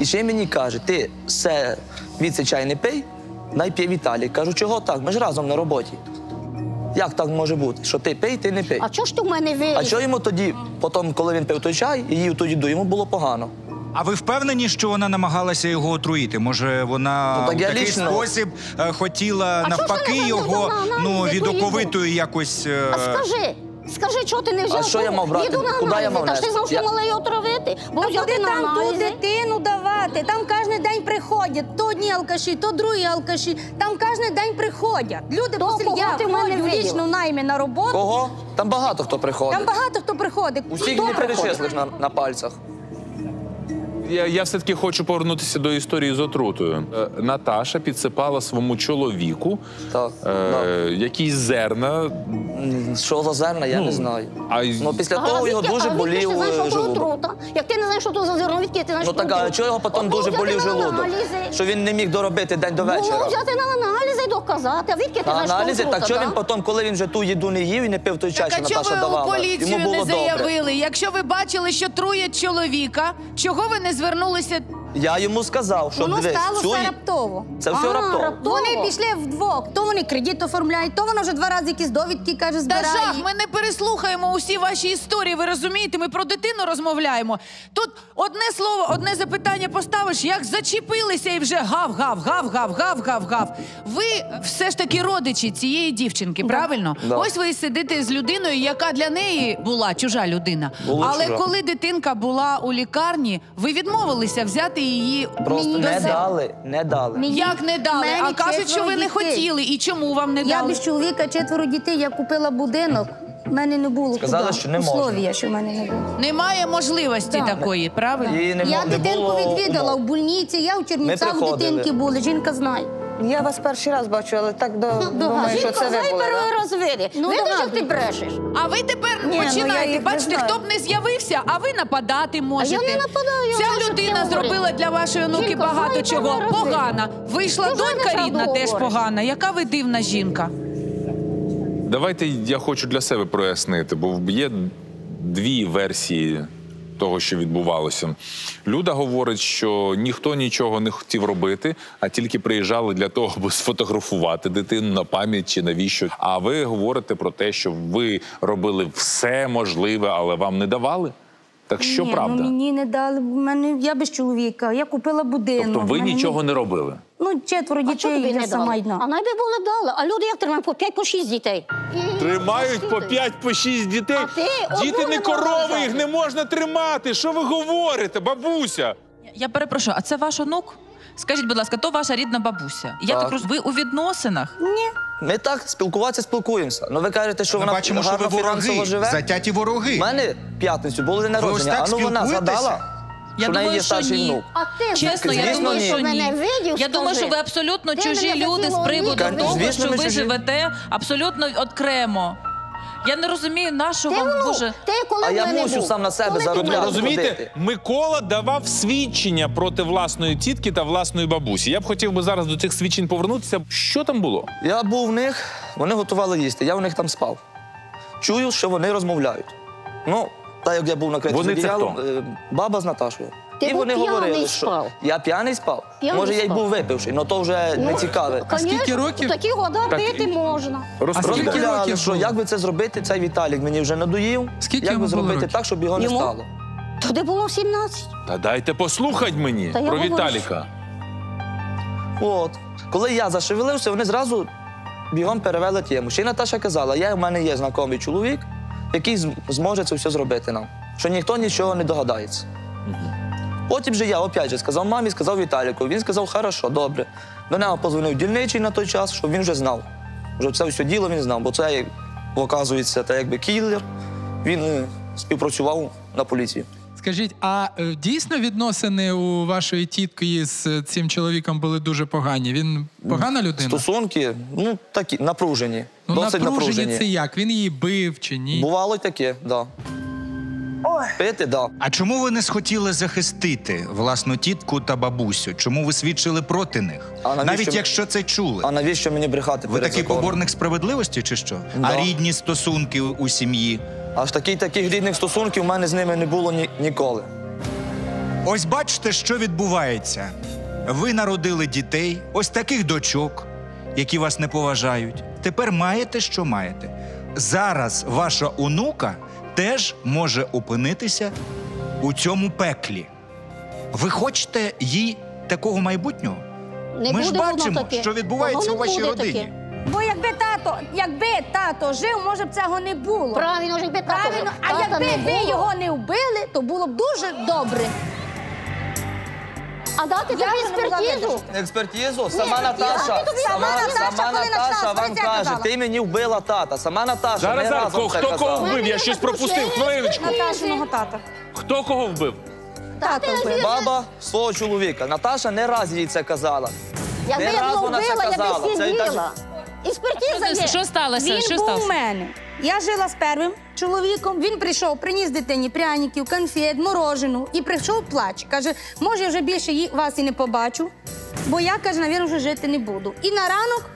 І ще й мені каже, ти все від чай не пий, най п'є Віталій. Кажу, чого так? Ми ж разом на роботі. Як так може бути? Що ти пий, ти не пий. А чого ж ти в мене ви? А що йому тоді, потім, коли він пив той чай і їв ту їду, йому було погано. А ви впевнені, що вона намагалася його отруїти? Може, вона Ну, так в такий лічно- спосіб е, хотіла А навпаки його на аналізи ну, відоковитою якось. е, А скажи, скажи, чого ти не взяв? що я мав брати? Їду на Куди я аналізи. мав Та ж ти нести? знав, що Я- мала її отравити. Бо Та взяти куди на там ту аналізи. дитину давати? Там кожен день приходять. То одні алкаші, то другі алкаші. Там кожен день приходять. Люди кого посеред я ти в мене ходю виділа? наймі на роботу. Кого? Там багато хто приходить. Там багато хто приходить. Усіх Хто не приходить? перечислиш на, на пальцях. Я, я все-таки хочу повернутися до історії з отрутою. Е, Наташа підсипала своєму чоловіку Так, е, якісь зерна. М, Що за зерна, я Ну, не знаю. а й- Ну, після А того його дуже болів е, желудок. отрута? Як ти не знаєш, що то за зерно, відки ти знаєш, Ну так, а отрута? чого його потім От дуже взяти болів на желудок? аналізи. Що він не міг доробити день до вечора. Ну, взяти на аналізи і доказати. А відки ти На знаєш, що аналізи, отрута, так що да? він потім, коли він вже ту їду не їв і не пив той чай, Так що а чого Наташа ви у давала, поліцію йому було не добре. заявили? Якщо ви бачили, що трує чоловіка, чого ви не звернулися? Я йому сказав, що Воно дивись, сталося цю... раптово. Це все А, раптово. раптово. Вони пішли вдвох. То вони кредит оформляють, то вона вже два рази якісь довідки каже, Та збирає. жах, ми не переслухаємо усі ваші історії. Ви розумієте? Ми про дитину розмовляємо. Тут одне слово, одне запитання поставиш, як зачепилися і вже гав, гав, гав, гав, гав, гав, гав. Ви все ж таки родичі цієї дівчинки, правильно? Да. Ось ви сидите з людиною, яка для неї була чужа людина. Була Але чужа. коли дитинка була у лікарні, ви відмовилися взяти її Просто не себе. дали, не дали. Мені- Як не дали? Мені А кажуть, що ви не четверо дітей. хотіли. І чому вам не Я дали? без чоловіка четверо дітей, я купила будинок. У мене не було Сказали, куди. що не можна. Условія, що в мене не було. Немає можливості Так. такої, правильно? І не, я не дитинку було відвідала умов. в больниці, я в Чернівцях приходили. дитинки були, жінка знає. Я вас перший раз бачу, але так до, Ага, думаю, що це ви були. да? раз види. Ну, Видиш, да, ти брешеш. А ви тепер Ні, ну, я починаєте. їх не Бачите, знаю. хто б не з'явився, а ви нападати можете. не нападаю, я Ця людина зробила для вашої онуки багато чого. Погана. Вийшла донька неправду рідна, теж говориш. погана. Яка ви дивна жінка? Давайте я хочу для себе прояснити, бо є дві версії того, що відбувалося. Люда говорить, що ніхто нічого не хотів робити, а тільки приїжджали для того, аби сфотографувати дитину на пам'ять чи навіщо. А ви говорите про те, що ви робили все можливе, але вам не давали. Так що Ні, правда? Ну, мені не дали, мене, я без чоловіка, я купила будинок. Тобто ви мене нічого не робили. Ну, четверо дітей, я не сама одна. А найби були дали. А люди як тримають по 5 по 6 дітей. Тримають по 5 по 6 дітей. А ти Діти одну не не корови, їх не можна тримати. Що ви говорите, бабуся? Я перепрошую, а це ваш онук? Скажіть, будь ласка, то ваша рідна бабуся. Я Так. так розумію, ви у відносинах? Ні. Ми так спілкуватися спілкуємося. Ну ви кажете, що Ми вона бачимо, що ви гарно фінансово вороги, живе. затяті вороги. У мене в п'ятницю було день народження, так а ну вона спілкуєтеся? згадала, Я що в неї думаю, є що старший ні. внук. А ти Чесно, я Звісно, думаю, ні. що мене ні. видів, Я думаю, що ви абсолютно Ти чужі мене люди з хотіла приводу увидіти. того, Звісно, що ми ви чужі. живете абсолютно окремо. Я не розумію, на що Ти вам внук, Боже. ти коли А в я мене мушу був? сам на себе Коли ти заробляти. мене? Розумієте, ходити. Микола давав свідчення проти власної тітки та власної бабусі. Я б хотів би зараз до цих свідчень повернутися. Що там було? Я був в них, вони готували їсти, я в них там спав. Чую, що вони розмовляють. Ну, так як я був накритий Вони це одіялом, хто? е, баба з Наташою. Ти і був вони п'яний говорили, спав? що я п'яний спав. П'яний Може, я й спав? був випивший, але то вже не цікаве. А скільки років? Такі года Так, пити можна. Розповідай. скільки Розмовляли, років що було? як би це зробити, цей Віталік мені вже надоїв. Скільки як йому би було зробити років? так, щоб його не Йому? стало. Тоді було 17. Та дайте послухать мені Та я про говорю, Віталіка. От. Коли я зашевелився, вони зразу бігом перевели тему. Ще й Наташа казала, я, в мене є знайомий чоловік, який зможе це все зробити нам. Що ніхто нічого не догадається. Потім же я опять же сказав мамі, сказав Віталіку. Він сказав, хорошо, добре. До нього позвонив дільничий на той час, щоб він вже знав. Вже це все діло він знав, бо це, як оказується, це якби кілер. Він е, співпрацював на поліції. Скажіть, а е, дійсно відносини у вашої тітки з е, цим чоловіком були дуже погані? Він погана людина? Стосунки, ну такі напружені. Ну, досить напружені напружені. це як? Він її бив чи ні? Бувало й таке, да. Пити, да. А чому ви не схотіли захистити власну тітку та бабусю? Чому ви свідчили проти них? А навіщо Навіть якщо це чули. А навіщо мені брехати Ви перед такий законом? поборник справедливості чи що? Да. А рідні стосунки у у сім'ї? Аж таких таких рідних стосунків у мене з ними не було ні, ніколи. Ось бачите, що відбувається. Ви народили дітей, ось таких дочок, які вас не поважають. Тепер маєте, що маєте. Зараз ваша онука теж може опинитися у цьому пеклі. Ви хочете їй такого майбутнього? Не Ми ж буде воно бачимо, таке. що відбувається Воно у не вашій буде родині. таке. Тато, якби тато жив, може б цього не було. Правильно, якби тато Правильно, жив. а Тата якби не ви було. його не вбили, то було б дуже добре. А дати Я тобі вже не могла експертизу? видержати. Експертизу? Сама Наташа. тобі- сама Наташа, сама коли Наташа почала вам сваритися, каже, казала. ти мені вбила тата. Сама Наташа. Зараз, не зараз, разом хто- це хто кого вбив? Я щось пропустив. Хвилиночку. Наташиного тата. Хто кого вбив? Тато вбив. Баба свого чоловіка. Наташа не раз їй це казала. Якби Не я раз вона це вбила, я казала. би Це сиділа. Експертиза є. Що сталося? Він Що був сталося? у мене. Я жила з первим чоловіком. Він прийшов, приніс дитині пряників, конфет, морожену і прийшов плач. Каже, може, я вже більше ї- вас і не побачу, бо я каже, навірно, вже жити не буду. І на ранок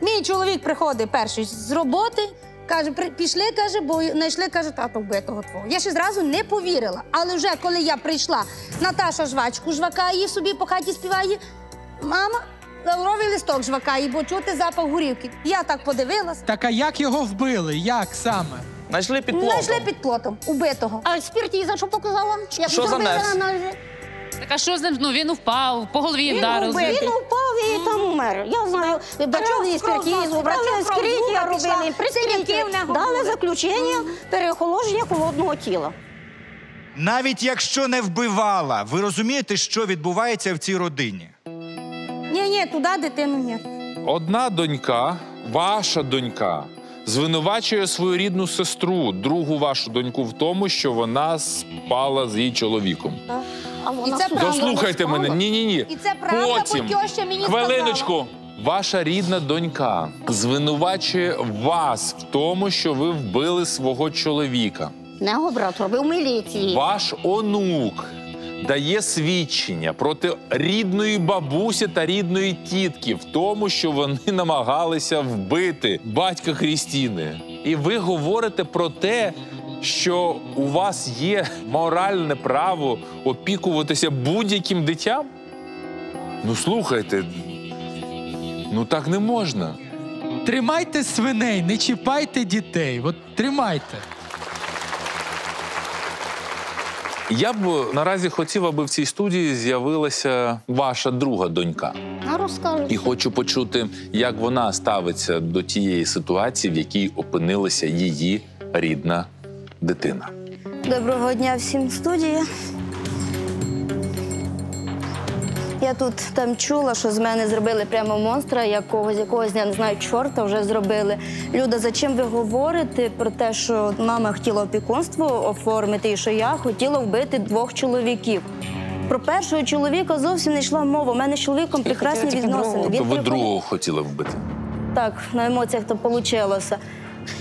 мій чоловік приходить перший з роботи. Каже, «При- пішли, каже, бо знайшли, каже, тато вбитого твого. Я ще зразу не повірила. Але вже коли я прийшла, Наташа жвачку жвакає собі по хаті співає. Мама, лавровий листок жвакає, бо чути запах горівки. Я так подивилась. Так а як його вбили? Як саме? Знайшли під Знайшли під плотом убитого. А експертиза що показала? Як Що за аналізи? Так а що з ним? Ну він впав, по голові Він вдарив. убитий. Він упав і там умер. Я знаю, брали експертизу, брали вскриття робили, прискриття, дали заключення переохолодження холодного тіла. Навіть якщо не вбивала, ви розумієте, що відбувається в цій родині? Ні, ні, туди дитину ні. Одна донька, ваша донька, звинувачує свою рідну сестру, другу вашу доньку, в тому, що вона спала з її чоловіком. А вона І це правда. Дослухайте мене, ні, ні, ні. І це правда, Потім, бо тьоща мені хвилиночку. Ваша рідна донька звинувачує вас в тому, що ви вбили свого чоловіка. Не його брат робив в міліції. Ваш онук дає свідчення проти рідної бабусі та рідної тітки в тому, що вони намагалися вбити батька Хрістіни. І ви говорите про те, що у вас є моральне право опікуватися будь-яким дитям? Ну слухайте, ну так не можна. Тримайте свиней, не чіпайте дітей. От тримайте. Я б наразі хотів, аби в цій студії з'явилася ваша друга донька. А розкажи. І хочу почути, як вона ставиться до тієї ситуації, в якій опинилася її рідна дитина. Доброго дня всім в студії. Я тут там чула, що з мене зробили прямо монстра, якогось, якогось, я не знаю, чорта вже зробили. Люда, зачем ви говорите про те, що мама хотіла опікунство оформити і що я хотіла вбити двох чоловіків? Про першого чоловіка зовсім не йшла мова. У мене з чоловіком прекрасні відносини. Тобто ви другого хотіли вбити. так, на емоціях то вийшло.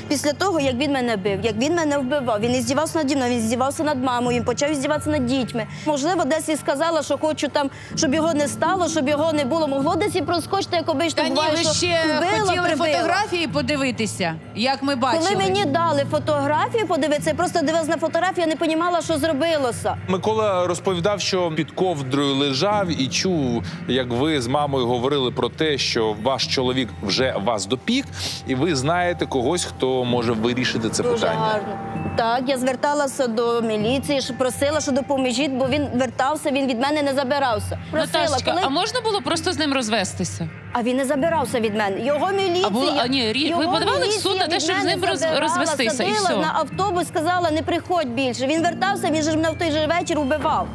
Після того, як він мене бив, як він мене вбивав, він іздівався наді мною, він здівався над мамою, він почав здіватися над дітьми. Можливо, десь і сказала, що хочу там, щоб його не стало, щоб його не було. Могло десь і проскочити, як обично Та ні, буває, ви що ще вбила, хотіли прибила. фотографії подивитися, як ми бачили. Коли мені дали фотографію подивитися, я просто дивилась на фотографію, я не розуміла, що зробилося. Микола розповідав, що під ковдрою лежав і чув, як ви з мамою говорили про те, що ваш чоловік вже вас допік, і ви знаєте когось, хто може вирішити це Дуже питання. гарно. Так, я зверталася до міліції, що просила, що допоможіть, бо він вертався, він від мене не забирався. Просила, Наташечка, коли... а можна було просто з ним розвестися? А він не забирався від мене. Його міліція. А було- а ні, рі- ви його подавали в міліція суд на те, від щоб з мене ним роз- забирала, розвестися, і садила все. на автобус, сказала, не приходь більше. Він вертався, він же ж мене в той же вечір убивав.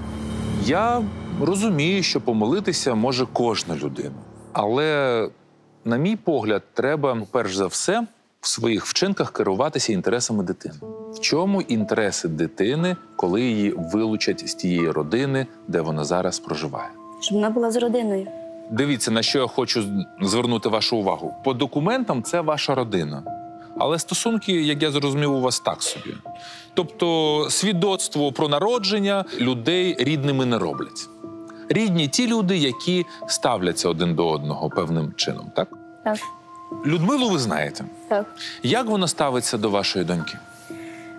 Я розумію, що помилитися може кожна людина. Але, на мій погляд, треба перш за все в своїх вчинках керуватися інтересами дитини. В чому інтереси дитини, коли її вилучать з тієї родини, де вона зараз проживає? Щоб вона була з родиною. Дивіться, на що я хочу звернути вашу увагу. По документам це ваша родина. Але стосунки, як я зрозумів, у вас так собі. Тобто, свідоцтво про народження людей рідними не роблять. Рідні ті люди, які ставляться один до одного певним чином, так? Так. Людмилу ви знаєте. Так. Як вона ставиться до вашої доньки?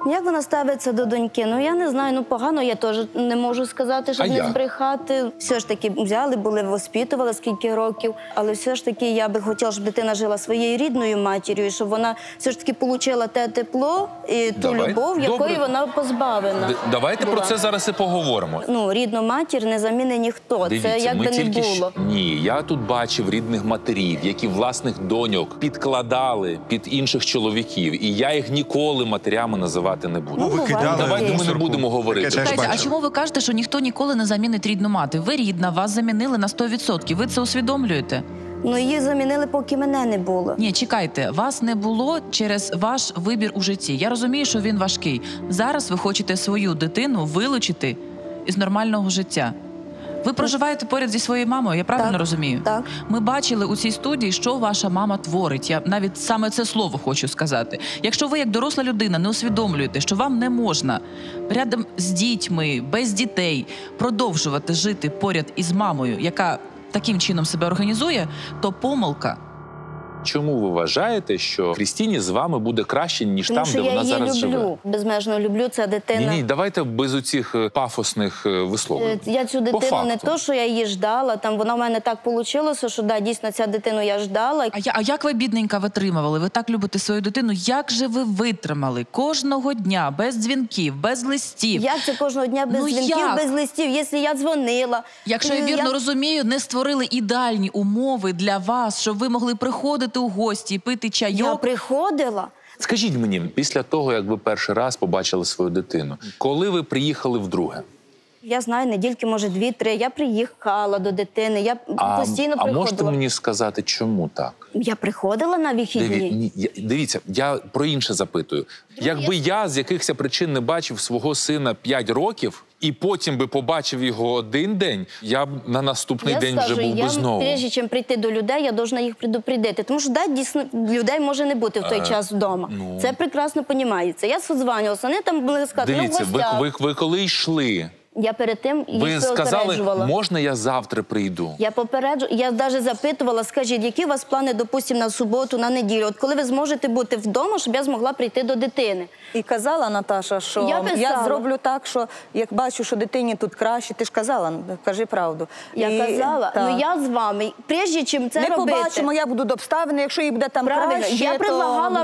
Як вона ставиться до доньки? Ну я не знаю. Ну погано я теж не можу сказати, щоб А не як? збрехати. Все ж таки взяли, були воспитували скільки років, але все ж таки я би хотіла, щоб дитина жила своєю рідною матір'ю, і щоб вона все ж таки отримала те тепло і ту Давай. любов, якої Добре. вона позбавлена. Д- Давайте про це зараз і поговоримо. Ну, рідну матір не замінить ніхто. Дивіться, це як би не було. щ- ні, я тут бачив рідних матерів, які власних доньок підкладали під інших чоловіків, і я їх ніколи матерями називати не буду. Ну, викидали Давайте ми не мусорку. будемо говорити. Таке теж Чекайте, а чому ви кажете, що ніхто ніколи не замінить рідну мати? Ви рідна, вас замінили на 100%. Ви це усвідомлюєте? Ну її замінили, поки мене не було. Ні, чекайте, вас не було через ваш вибір у житті. Я розумію, що він важкий. Зараз ви хочете свою дитину вилучити із нормального життя. Ви проживаєте поряд зі своєю мамою, я правильно Так, розумію? так. Ми бачили у цій студії, що ваша мама творить. Я навіть саме це слово хочу сказати. Якщо ви, як доросла людина, не усвідомлюєте, що вам не можна рядом з дітьми, без дітей продовжувати жити поряд із мамою, яка таким чином себе організує, то помилка. Чому ви вважаєте, що Крістіні з вами буде краще, ніж Тому там, що де я вона її зараз люблю. живе? Безмежно люблю. Це дитина. Ні, ні, давайте без оцих е, пафосних е, висловлень. Е, Я цю По дитину не факту. то, що я її ждала. Там вона в мене так вийшло, що да, дійсно ця дитину я ждала. А, я, а як ви, бідненька, витримували? Ви так любите свою дитину. Як же ви витримали кожного дня без дзвінків, без листів? Як це кожного дня без Ну, дзвінків, як? без листів, якщо я дзвонила. Якщо я е, вірно розумію, не створили ідеальні умови для вас, щоб ви могли приходити у гості, пити Я приходила. Скажіть мені, після того, як ви перший раз побачили свою дитину, коли ви приїхали вдруге? Я знаю, недільки, може, дві-три. Я приїхала до дитини. Я А, постійно а приходила. можете мені сказати, чому так? Я приходила на вихідні. Диві... ні, я- Дивіться, я про інше запитую. Якби я з якихось причин не бачив свого сина 5 років, і потім би побачив його один день, я б на наступний я день скажу, вже був я, би знову. прежде чим прийти до людей, я повинна їх предупредити. Тому що да, дійсно людей може не бути в той Е, час вдома. ну. Це прекрасно розуміється. Я созванювалася, вони там були сказати, Дивіться, ну, в ви, ви, ви коли йшли, Я перед тим їх ви сказали, попереджувала. можна я завтра прийду? Я попереджу, я навіть запитувала, скажіть, які у вас плани, допустимо, на суботу, на неділю? От коли ви зможете бути вдома, щоб я змогла прийти до дитини. І казала Наташа, що Я я, писала. зроблю так, що як бачу, що дитині тут краще, ти ж казала, кажи правду. Я І- казала, так. ну я з вами. Прежде чим це Ми робити. побачимо, як будуть обставини, якщо їй буде там Правильно, краще, я то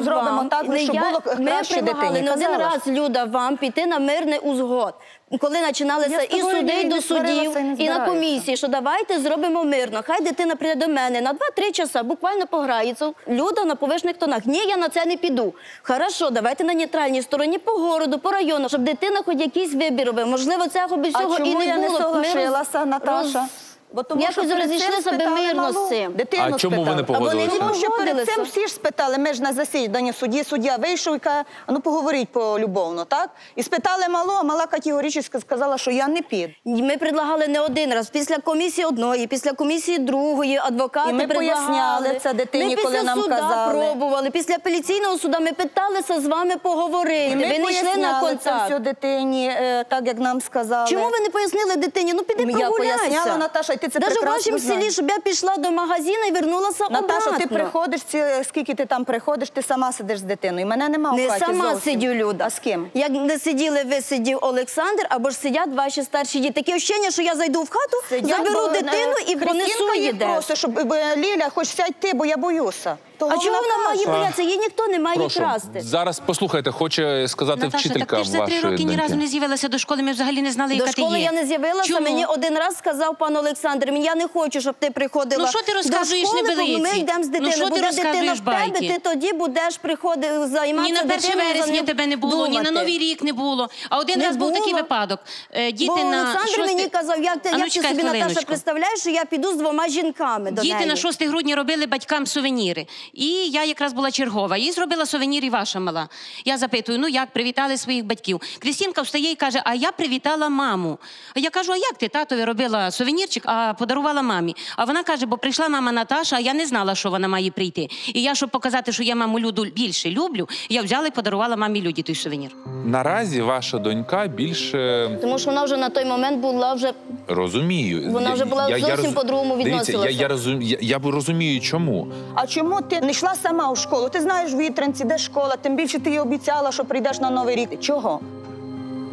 зробимо вам, так, не щоб я- було ми краще предлагали дитині. не один Казала ж. раз, Люда, вам піти на мирний узгод. Коли починалися і суди, і до судів, і і на комісії, що давайте зробимо мирно. Хай дитина прийде до мене на 2-3 часа, буквально пограється. Люда на повишних тонах. Ні, я на це не піду. Хорошо, давайте на нейтральній стороні по городу, по району, щоб дитина хоч якийсь вибір робив. Можливо, цього би всього і не я було. не соглашилася, Наташа? роз- Бо тому Якось що розійшлися би мирно з цим. Дитину А чому ви не вони погодилися? Тому перед Погодилися. цим всі ж спитали, ми ж на засіданні судді, суддя вийшов і каже, ну поговоріть полюбовно, так? І спитали малу, а мала категорично сказала, що я не піду. Ми предлагали не один раз. Після комісії одної, після комісії другої, адвокати І ми поясняли це дитині, ми коли після нам суда казали. пробували. Після апеляційного суда ми питалися з вами поговорити. І ми ви не йшли на поясняли це все дитині, е, так як нам сказали. Чому ви не пояснили дитині? Ну піди Я поясняла, Наташа, і ти це Даже в прекрасно вашому знаєш. селі, щоб я пішла до магазину і вернулася Наташа, обратно. ти приходиш, ці, скільки ти там приходиш, ти сама сидиш з дитиною. Мене нема в Не хаті сама зовсім. сидю, Люда. А з ким? Як не сиділи ви, сидів Олександр, або ж сидять ваші старші діти. Таке ощущення, що я зайду в хату, заберу е, дитину і понесу її їх десь. просить, щоб е, Ліля, хоч сядь ти, бо я боюся. Того А чого вона має боятися? Їй ніхто не має Прошу, красти. зараз послухайте, хоче сказати Наташа, вчителька так ти ж за три роки ні разу не з'явилася до школи, ми взагалі не знали, До яка ти школи я не з'явилася. Чому? Мені один раз сказав пан Олександр, я не хочу, щоб ти приходила. Ну, що ти до розказуєш школи, бо? Ми йдемо з Ну, дитиною. ти Буде дитина в тебе, байки? ти тоді будеш приходити займатися Ні на 1 вересня тебе не було, ні на. Новий рік не було. А один Не раз був такий випадок. Е, Діти Бо на Олександр мені казав, як ти, ну, як ти собі, Наташа, представляєш, що я піду з двома жінками до Діти на 6 грудня робили батькам сувеніри. І я якраз була чергова. Їй зробила сувенір і ваша мала. Я запитую: ну як привітали своїх батьків? Крістінка встає і каже: А я привітала маму. А я кажу: а як ти татові робила сувенірчик, а подарувала мамі? А вона каже: бо прийшла мама Наташа, а я не знала, що вона має прийти. І я, щоб показати, що я маму Люду більше люблю, я взяла і подарувала мамі Люді той сувенір. Наразі ваша донька більше Тому що вона вже на той момент була вже розумію. Вона вже була зовсім по-другому Дивіться, я, відносилася. я, розум, я, я розумію, чому. А чому ти не йшла сама у школу? Ти знаєш в Вітринці, де школа, тим більше ти їй обіцяла, що прийдеш на новий рік. Чого?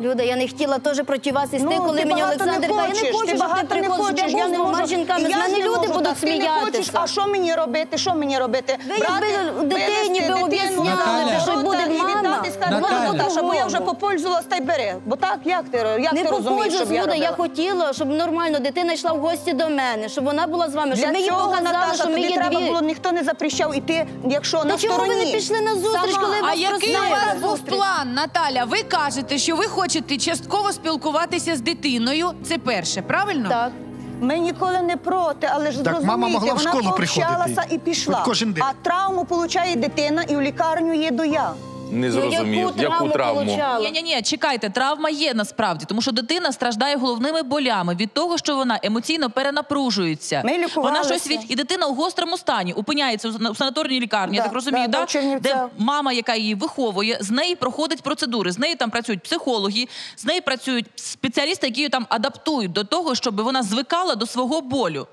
Люда, я не хотіла теж проти вас істи, Ну, коли мені Олександр каже, я не хочу, ти багато ти не хочеш, я не можу жінками, з мене люди можу, будуть так ти не хочеш, сміятися. А що мені робити? Що мені робити? Ви якби дитині би об'ясняли, що буде мама. Наташа, бо я вже попользувалась, та й бери. Бо так, як ти, як Не ти розумієш, щоб я Люда, я хотіла, щоб нормально дитина йшла в гості до мене, щоб вона була з вами, щоб ми їй показали, що ми тобі є треба було, ніхто не запрещав іти, якщо Та на чому ви не пішли на зустріч, коли А вас який у вас був план, Наталя? Ви кажете, що ви хочете частково спілкуватися з дитиною. Це перше, правильно? Так. Ми ніколи не проти, але ж Так, мама могла в вона школу пообщалася приходити. і пішла. Кожен день. А травму получає дитина і в лікарню їду я. Не зрозумів, яку травму. Ні, ні, ні, чекайте, травма є насправді, тому що дитина страждає головними болями від того, що вона емоційно перенапружується. Ми лікувалися. Вона щось від і дитина у гострому стані опиняється у в санаторній лікарні. я так розумію, да, да, да, в Чернівцях. де мама, яка її виховує, з неї проходить процедури. З нею там працюють психологи, з нею працюють спеціалісти, які її там адаптують до того, щоб вона звикала до свого болю.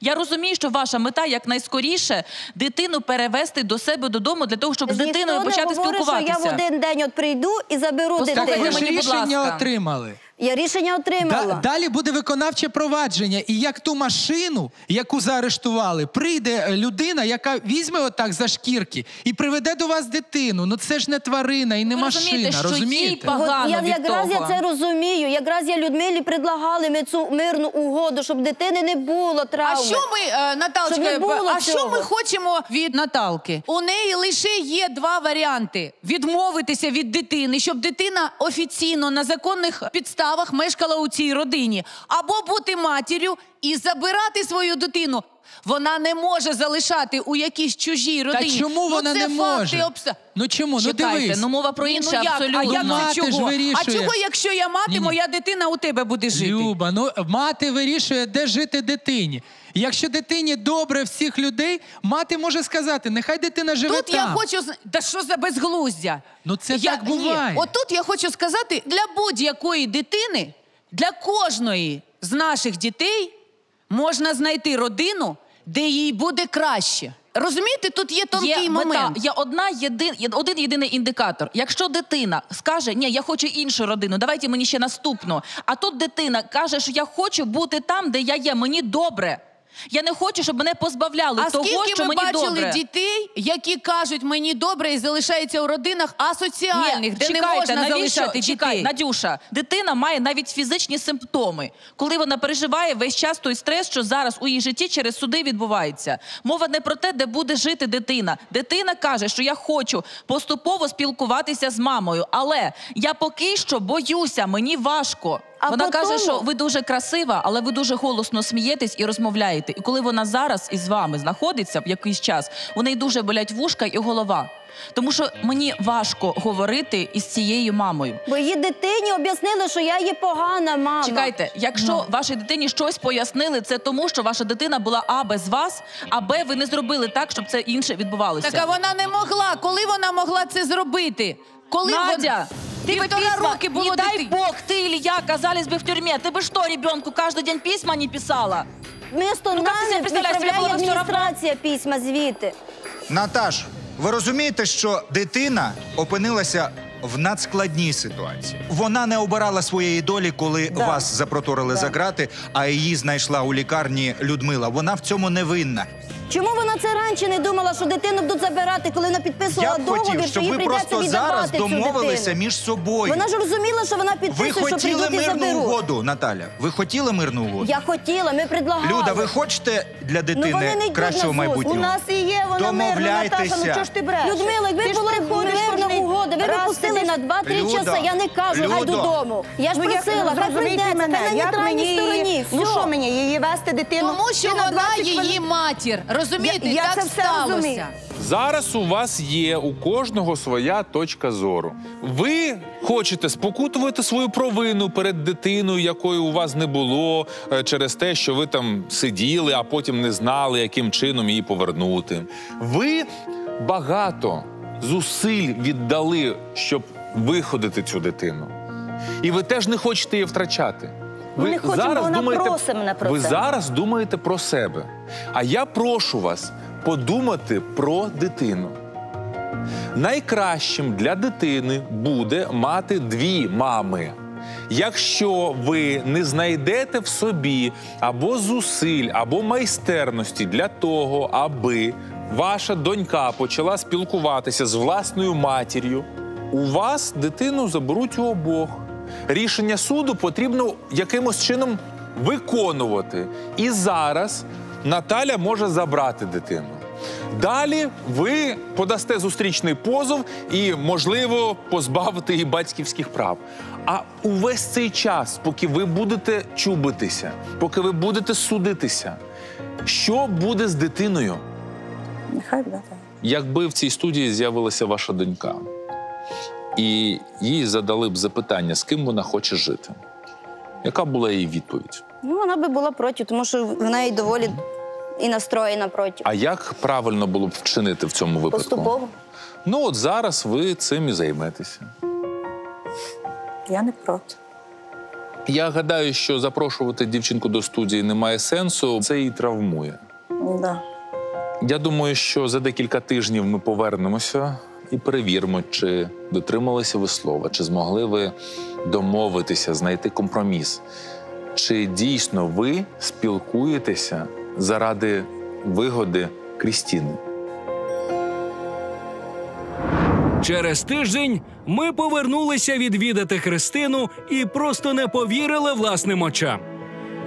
Я розумію, що ваша мета якнайскоріше дитину перевести до себе додому для того, щоб з дитиною почати спілкуватися. що я в один день от прийду і заберу Послухайте Так ви ж мені, будь рішення отримали. Я рішення отримала. Да, далі буде виконавче провадження. І як ту машину, яку заарештували, прийде е, людина, яка візьме отак за шкірки і приведе до вас дитину. Ну це ж не тварина і не Ви розумієте, машина. що їй Розумієте? погано От я від якраз того. я це розумію. Якраз я Людмилі предлагали ми цю мирну угоду, щоб дитини не було травми. А що ми, е, Наталочка, Щоб не було а що цього. ми хочемо від Наталки? У неї лише є два варіанти: відмовитися від дитини, щоб дитина офіційно на законних підставах мешкала у цій родині, або бути матір'ю і забирати свою дитину. Вона не може залишати у якійсь чужій Та родині. чому Ну, вона це не може? обста- Ну чому? Ну Чекайте, дивись. ну мова про Ні, інше ну абсолютно. А як Ну, мати чого? ж чого? А чого, якщо я мати, Ні-ні. моя дитина у тебе буде жити? Люба, ну мати вирішує, де жити дитині. Якщо дитині добре всіх людей, мати може сказати, нехай дитина живе Тут там. я хочу Та що за безглуздя? Ну це Я- так буває. Ні. Отут я хочу сказати, для будь-якої дитини, для кожної з наших дітей можна знайти родину, де їй буде краще. Розумієте, тут є тонкий Є мета, момент. є одна єдин, один єдиний індикатор. Якщо дитина скаже, ні, я хочу іншу родину, давайте мені ще наступну. А тут дитина каже, що я хочу бути там, де я є, мені добре. Я не хочу, щоб мене позбавляли А того, скільки що ми мені бачили добре. дітей, які кажуть мені добре і залишаються у родинах асоціальних, де не чекайте, можна навіщо? залишати Чекай, дітей? Надюша, дитина має навіть фізичні симптоми, коли вона переживає весь час той стрес, що зараз у її житті через суди відбувається. Мова не про те, де буде жити дитина. Дитина каже, що я хочу поступово спілкуватися з мамою, але я поки що боюся, мені важко. А вона потім- каже, що ви дуже красива, але ви дуже голосно смієтесь і розмовляєте. І коли вона зараз із вами знаходиться в якийсь час, у неї дуже болять вушка і голова. Тому що мені важко говорити із цією мамою. Бо її дитині об'яснили, що я є погана мама. Чекайте, якщо вашій дитині щось пояснили, це тому, що ваша дитина була А без вас, а Б ви не зробили так, щоб це інше відбувалося. Так а вона не могла. Коли вона могла це зробити? Коли Надя, вона... ты бы Півтора письма, роки було не дай дитині. бог, ты или я оказались бы в тюрьме. Ты бы что, ребенку каждый день письма не писала? Вмісто Ну, як ти собі нами представляєш, тебе відправляє було все равно? адміністрація письма звідти. Наташ, ви розумієте, що дитина опинилася в надскладній ситуації. Вона не обирала своєї долі, коли вас запроторили за грати, а її знайшла у лікарні Людмила. Вона в цьому не винна. Чому вона це раніше не думала, що дитину будуть забирати, коли вона підписувала Я б договір, хотів, що щоб їй ви прийдеться просто зараз віддавати цю домовилися дитину? між собою. Вона ж розуміла, що вона Ви підписує, що хотіли прийдуть і мирну заберуть. угоду, Наталя. Ви хотіли мирну угоду? Я хотіла, ми предлагали. Люда, ви хочете для Ну, вони не дитини йдуть кращого на зустріч. майбутнього? У нас і є вона мирна, Наташа, ну Домовляйтеся. чого ж ти брешеш? Людмила, якби була мирна угода, ви б пустили на 2-3 Люда, часа. Я не кажу, гай Люда. додому. Я ж Ну, просила, хай прийдеться, хай на нейтральній стороні. Ну Всьо. що мені, її вести дитину? Тому що Ти на вона 20 її матір. Розумієте, Я- я так це все сталося. розумію. Зараз у вас є у кожного своя точка зору. Ви хочете спокутувати свою провину перед дитиною, якої у вас не було, е, через те, що ви там сиділи, а потім не знали, яким чином її повернути. Ви багато зусиль віддали, щоб виходити цю дитину. І ви теж не хочете її втрачати. Ми не хочемо, бо вона просить мене про ви це. зараз думаєте про себе. А я прошу вас подумати про дитину. Найкращим для дитини буде мати дві мами. Якщо ви не знайдете в собі або зусиль, або майстерності для того, аби ваша донька почала спілкуватися з власною матір'ю, у вас дитину заберуть у обох. Рішення суду потрібно якимось чином виконувати. І зараз Наталя може забрати дитину. Далі ви подасте зустрічний позов і, можливо, позбавите її батьківських прав. А увесь цей час, поки ви будете чубитися, поки ви будете судитися, що буде з дитиною? Нехай буде. Якби в цій студії з'явилася ваша донька, і їй задали б запитання, з ким вона хоче жити, яка була її відповідь? Ну, вона би була проти, тому що вона і доволі і настроєна проти. А як правильно було б вчинити в цьому випадку? Поступово. Ну, от зараз ви цим і займетеся. Я не проти. Я гадаю, що запрошувати дівчинку до студії немає сенсу, це її травмує. Да. Я думаю, що за декілька тижнів ми повернемося і перевіримо, чи дотрималися ви слова, чи змогли ви домовитися, знайти компроміс. Чи дійсно ви спілкуєтеся заради вигоди Крістіни? Через тиждень ми повернулися відвідати Христину і просто не повірили власним очам.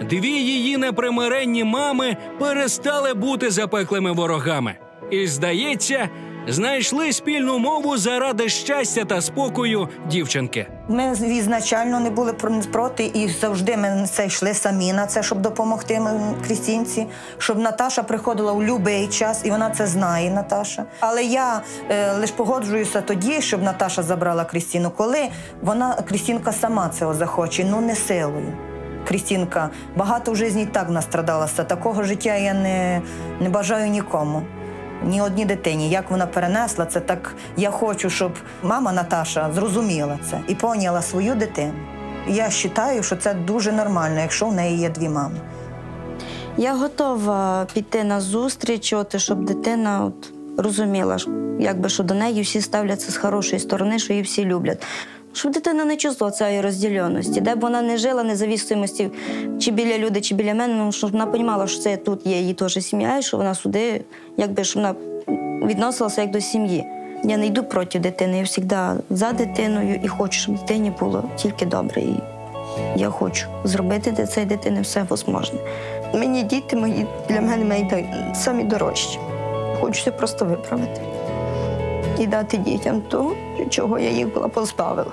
Дві її непримиренні мами перестали бути запеклими ворогами. І, здається, знайшли спільну мову заради щастя та спокою дівчинки. Ми ізначально не були про- проти, і завжди ми це йшли самі на це, щоб допомогти Крістінці, щоб Наташа приходила у будь-який час, і вона це знає, Наташа. Але я е, лише погоджуюся тоді, щоб Наташа забрала Крістіну, коли вона Крістінка сама цього захоче, ну не силою. Крістінка багато в житті так настрадалася. Такого життя я не, не бажаю нікому. Ні одній дитині. Як вона перенесла це, так я хочу, щоб мама Наташа зрозуміла це і поняла свою дитину. Я вважаю, що це дуже нормально, якщо в неї є дві мами. Я готова піти на зустріч, от, щоб дитина от, розуміла, якби, що до неї всі ставляться з хорошої сторони, що її всі люблять. Щоб дитина не чувствувала цієї розділеності, де б вона не жила независимості, чи біля люди, чи біля мене, ну, щоб вона розуміла, що це тут є її теж сім'я, і що вона сюди, якби щоб вона відносилася як до сім'ї. Я не йду проти дитини, я завжди за дитиною і хочу, щоб дитині було тільки добре. І я хочу зробити для цієї дитини все можливе. Мені діти мої для мене найда- самі дорожчі. Хочеться просто виправити і дати дітям того, чого я їх була позбавила.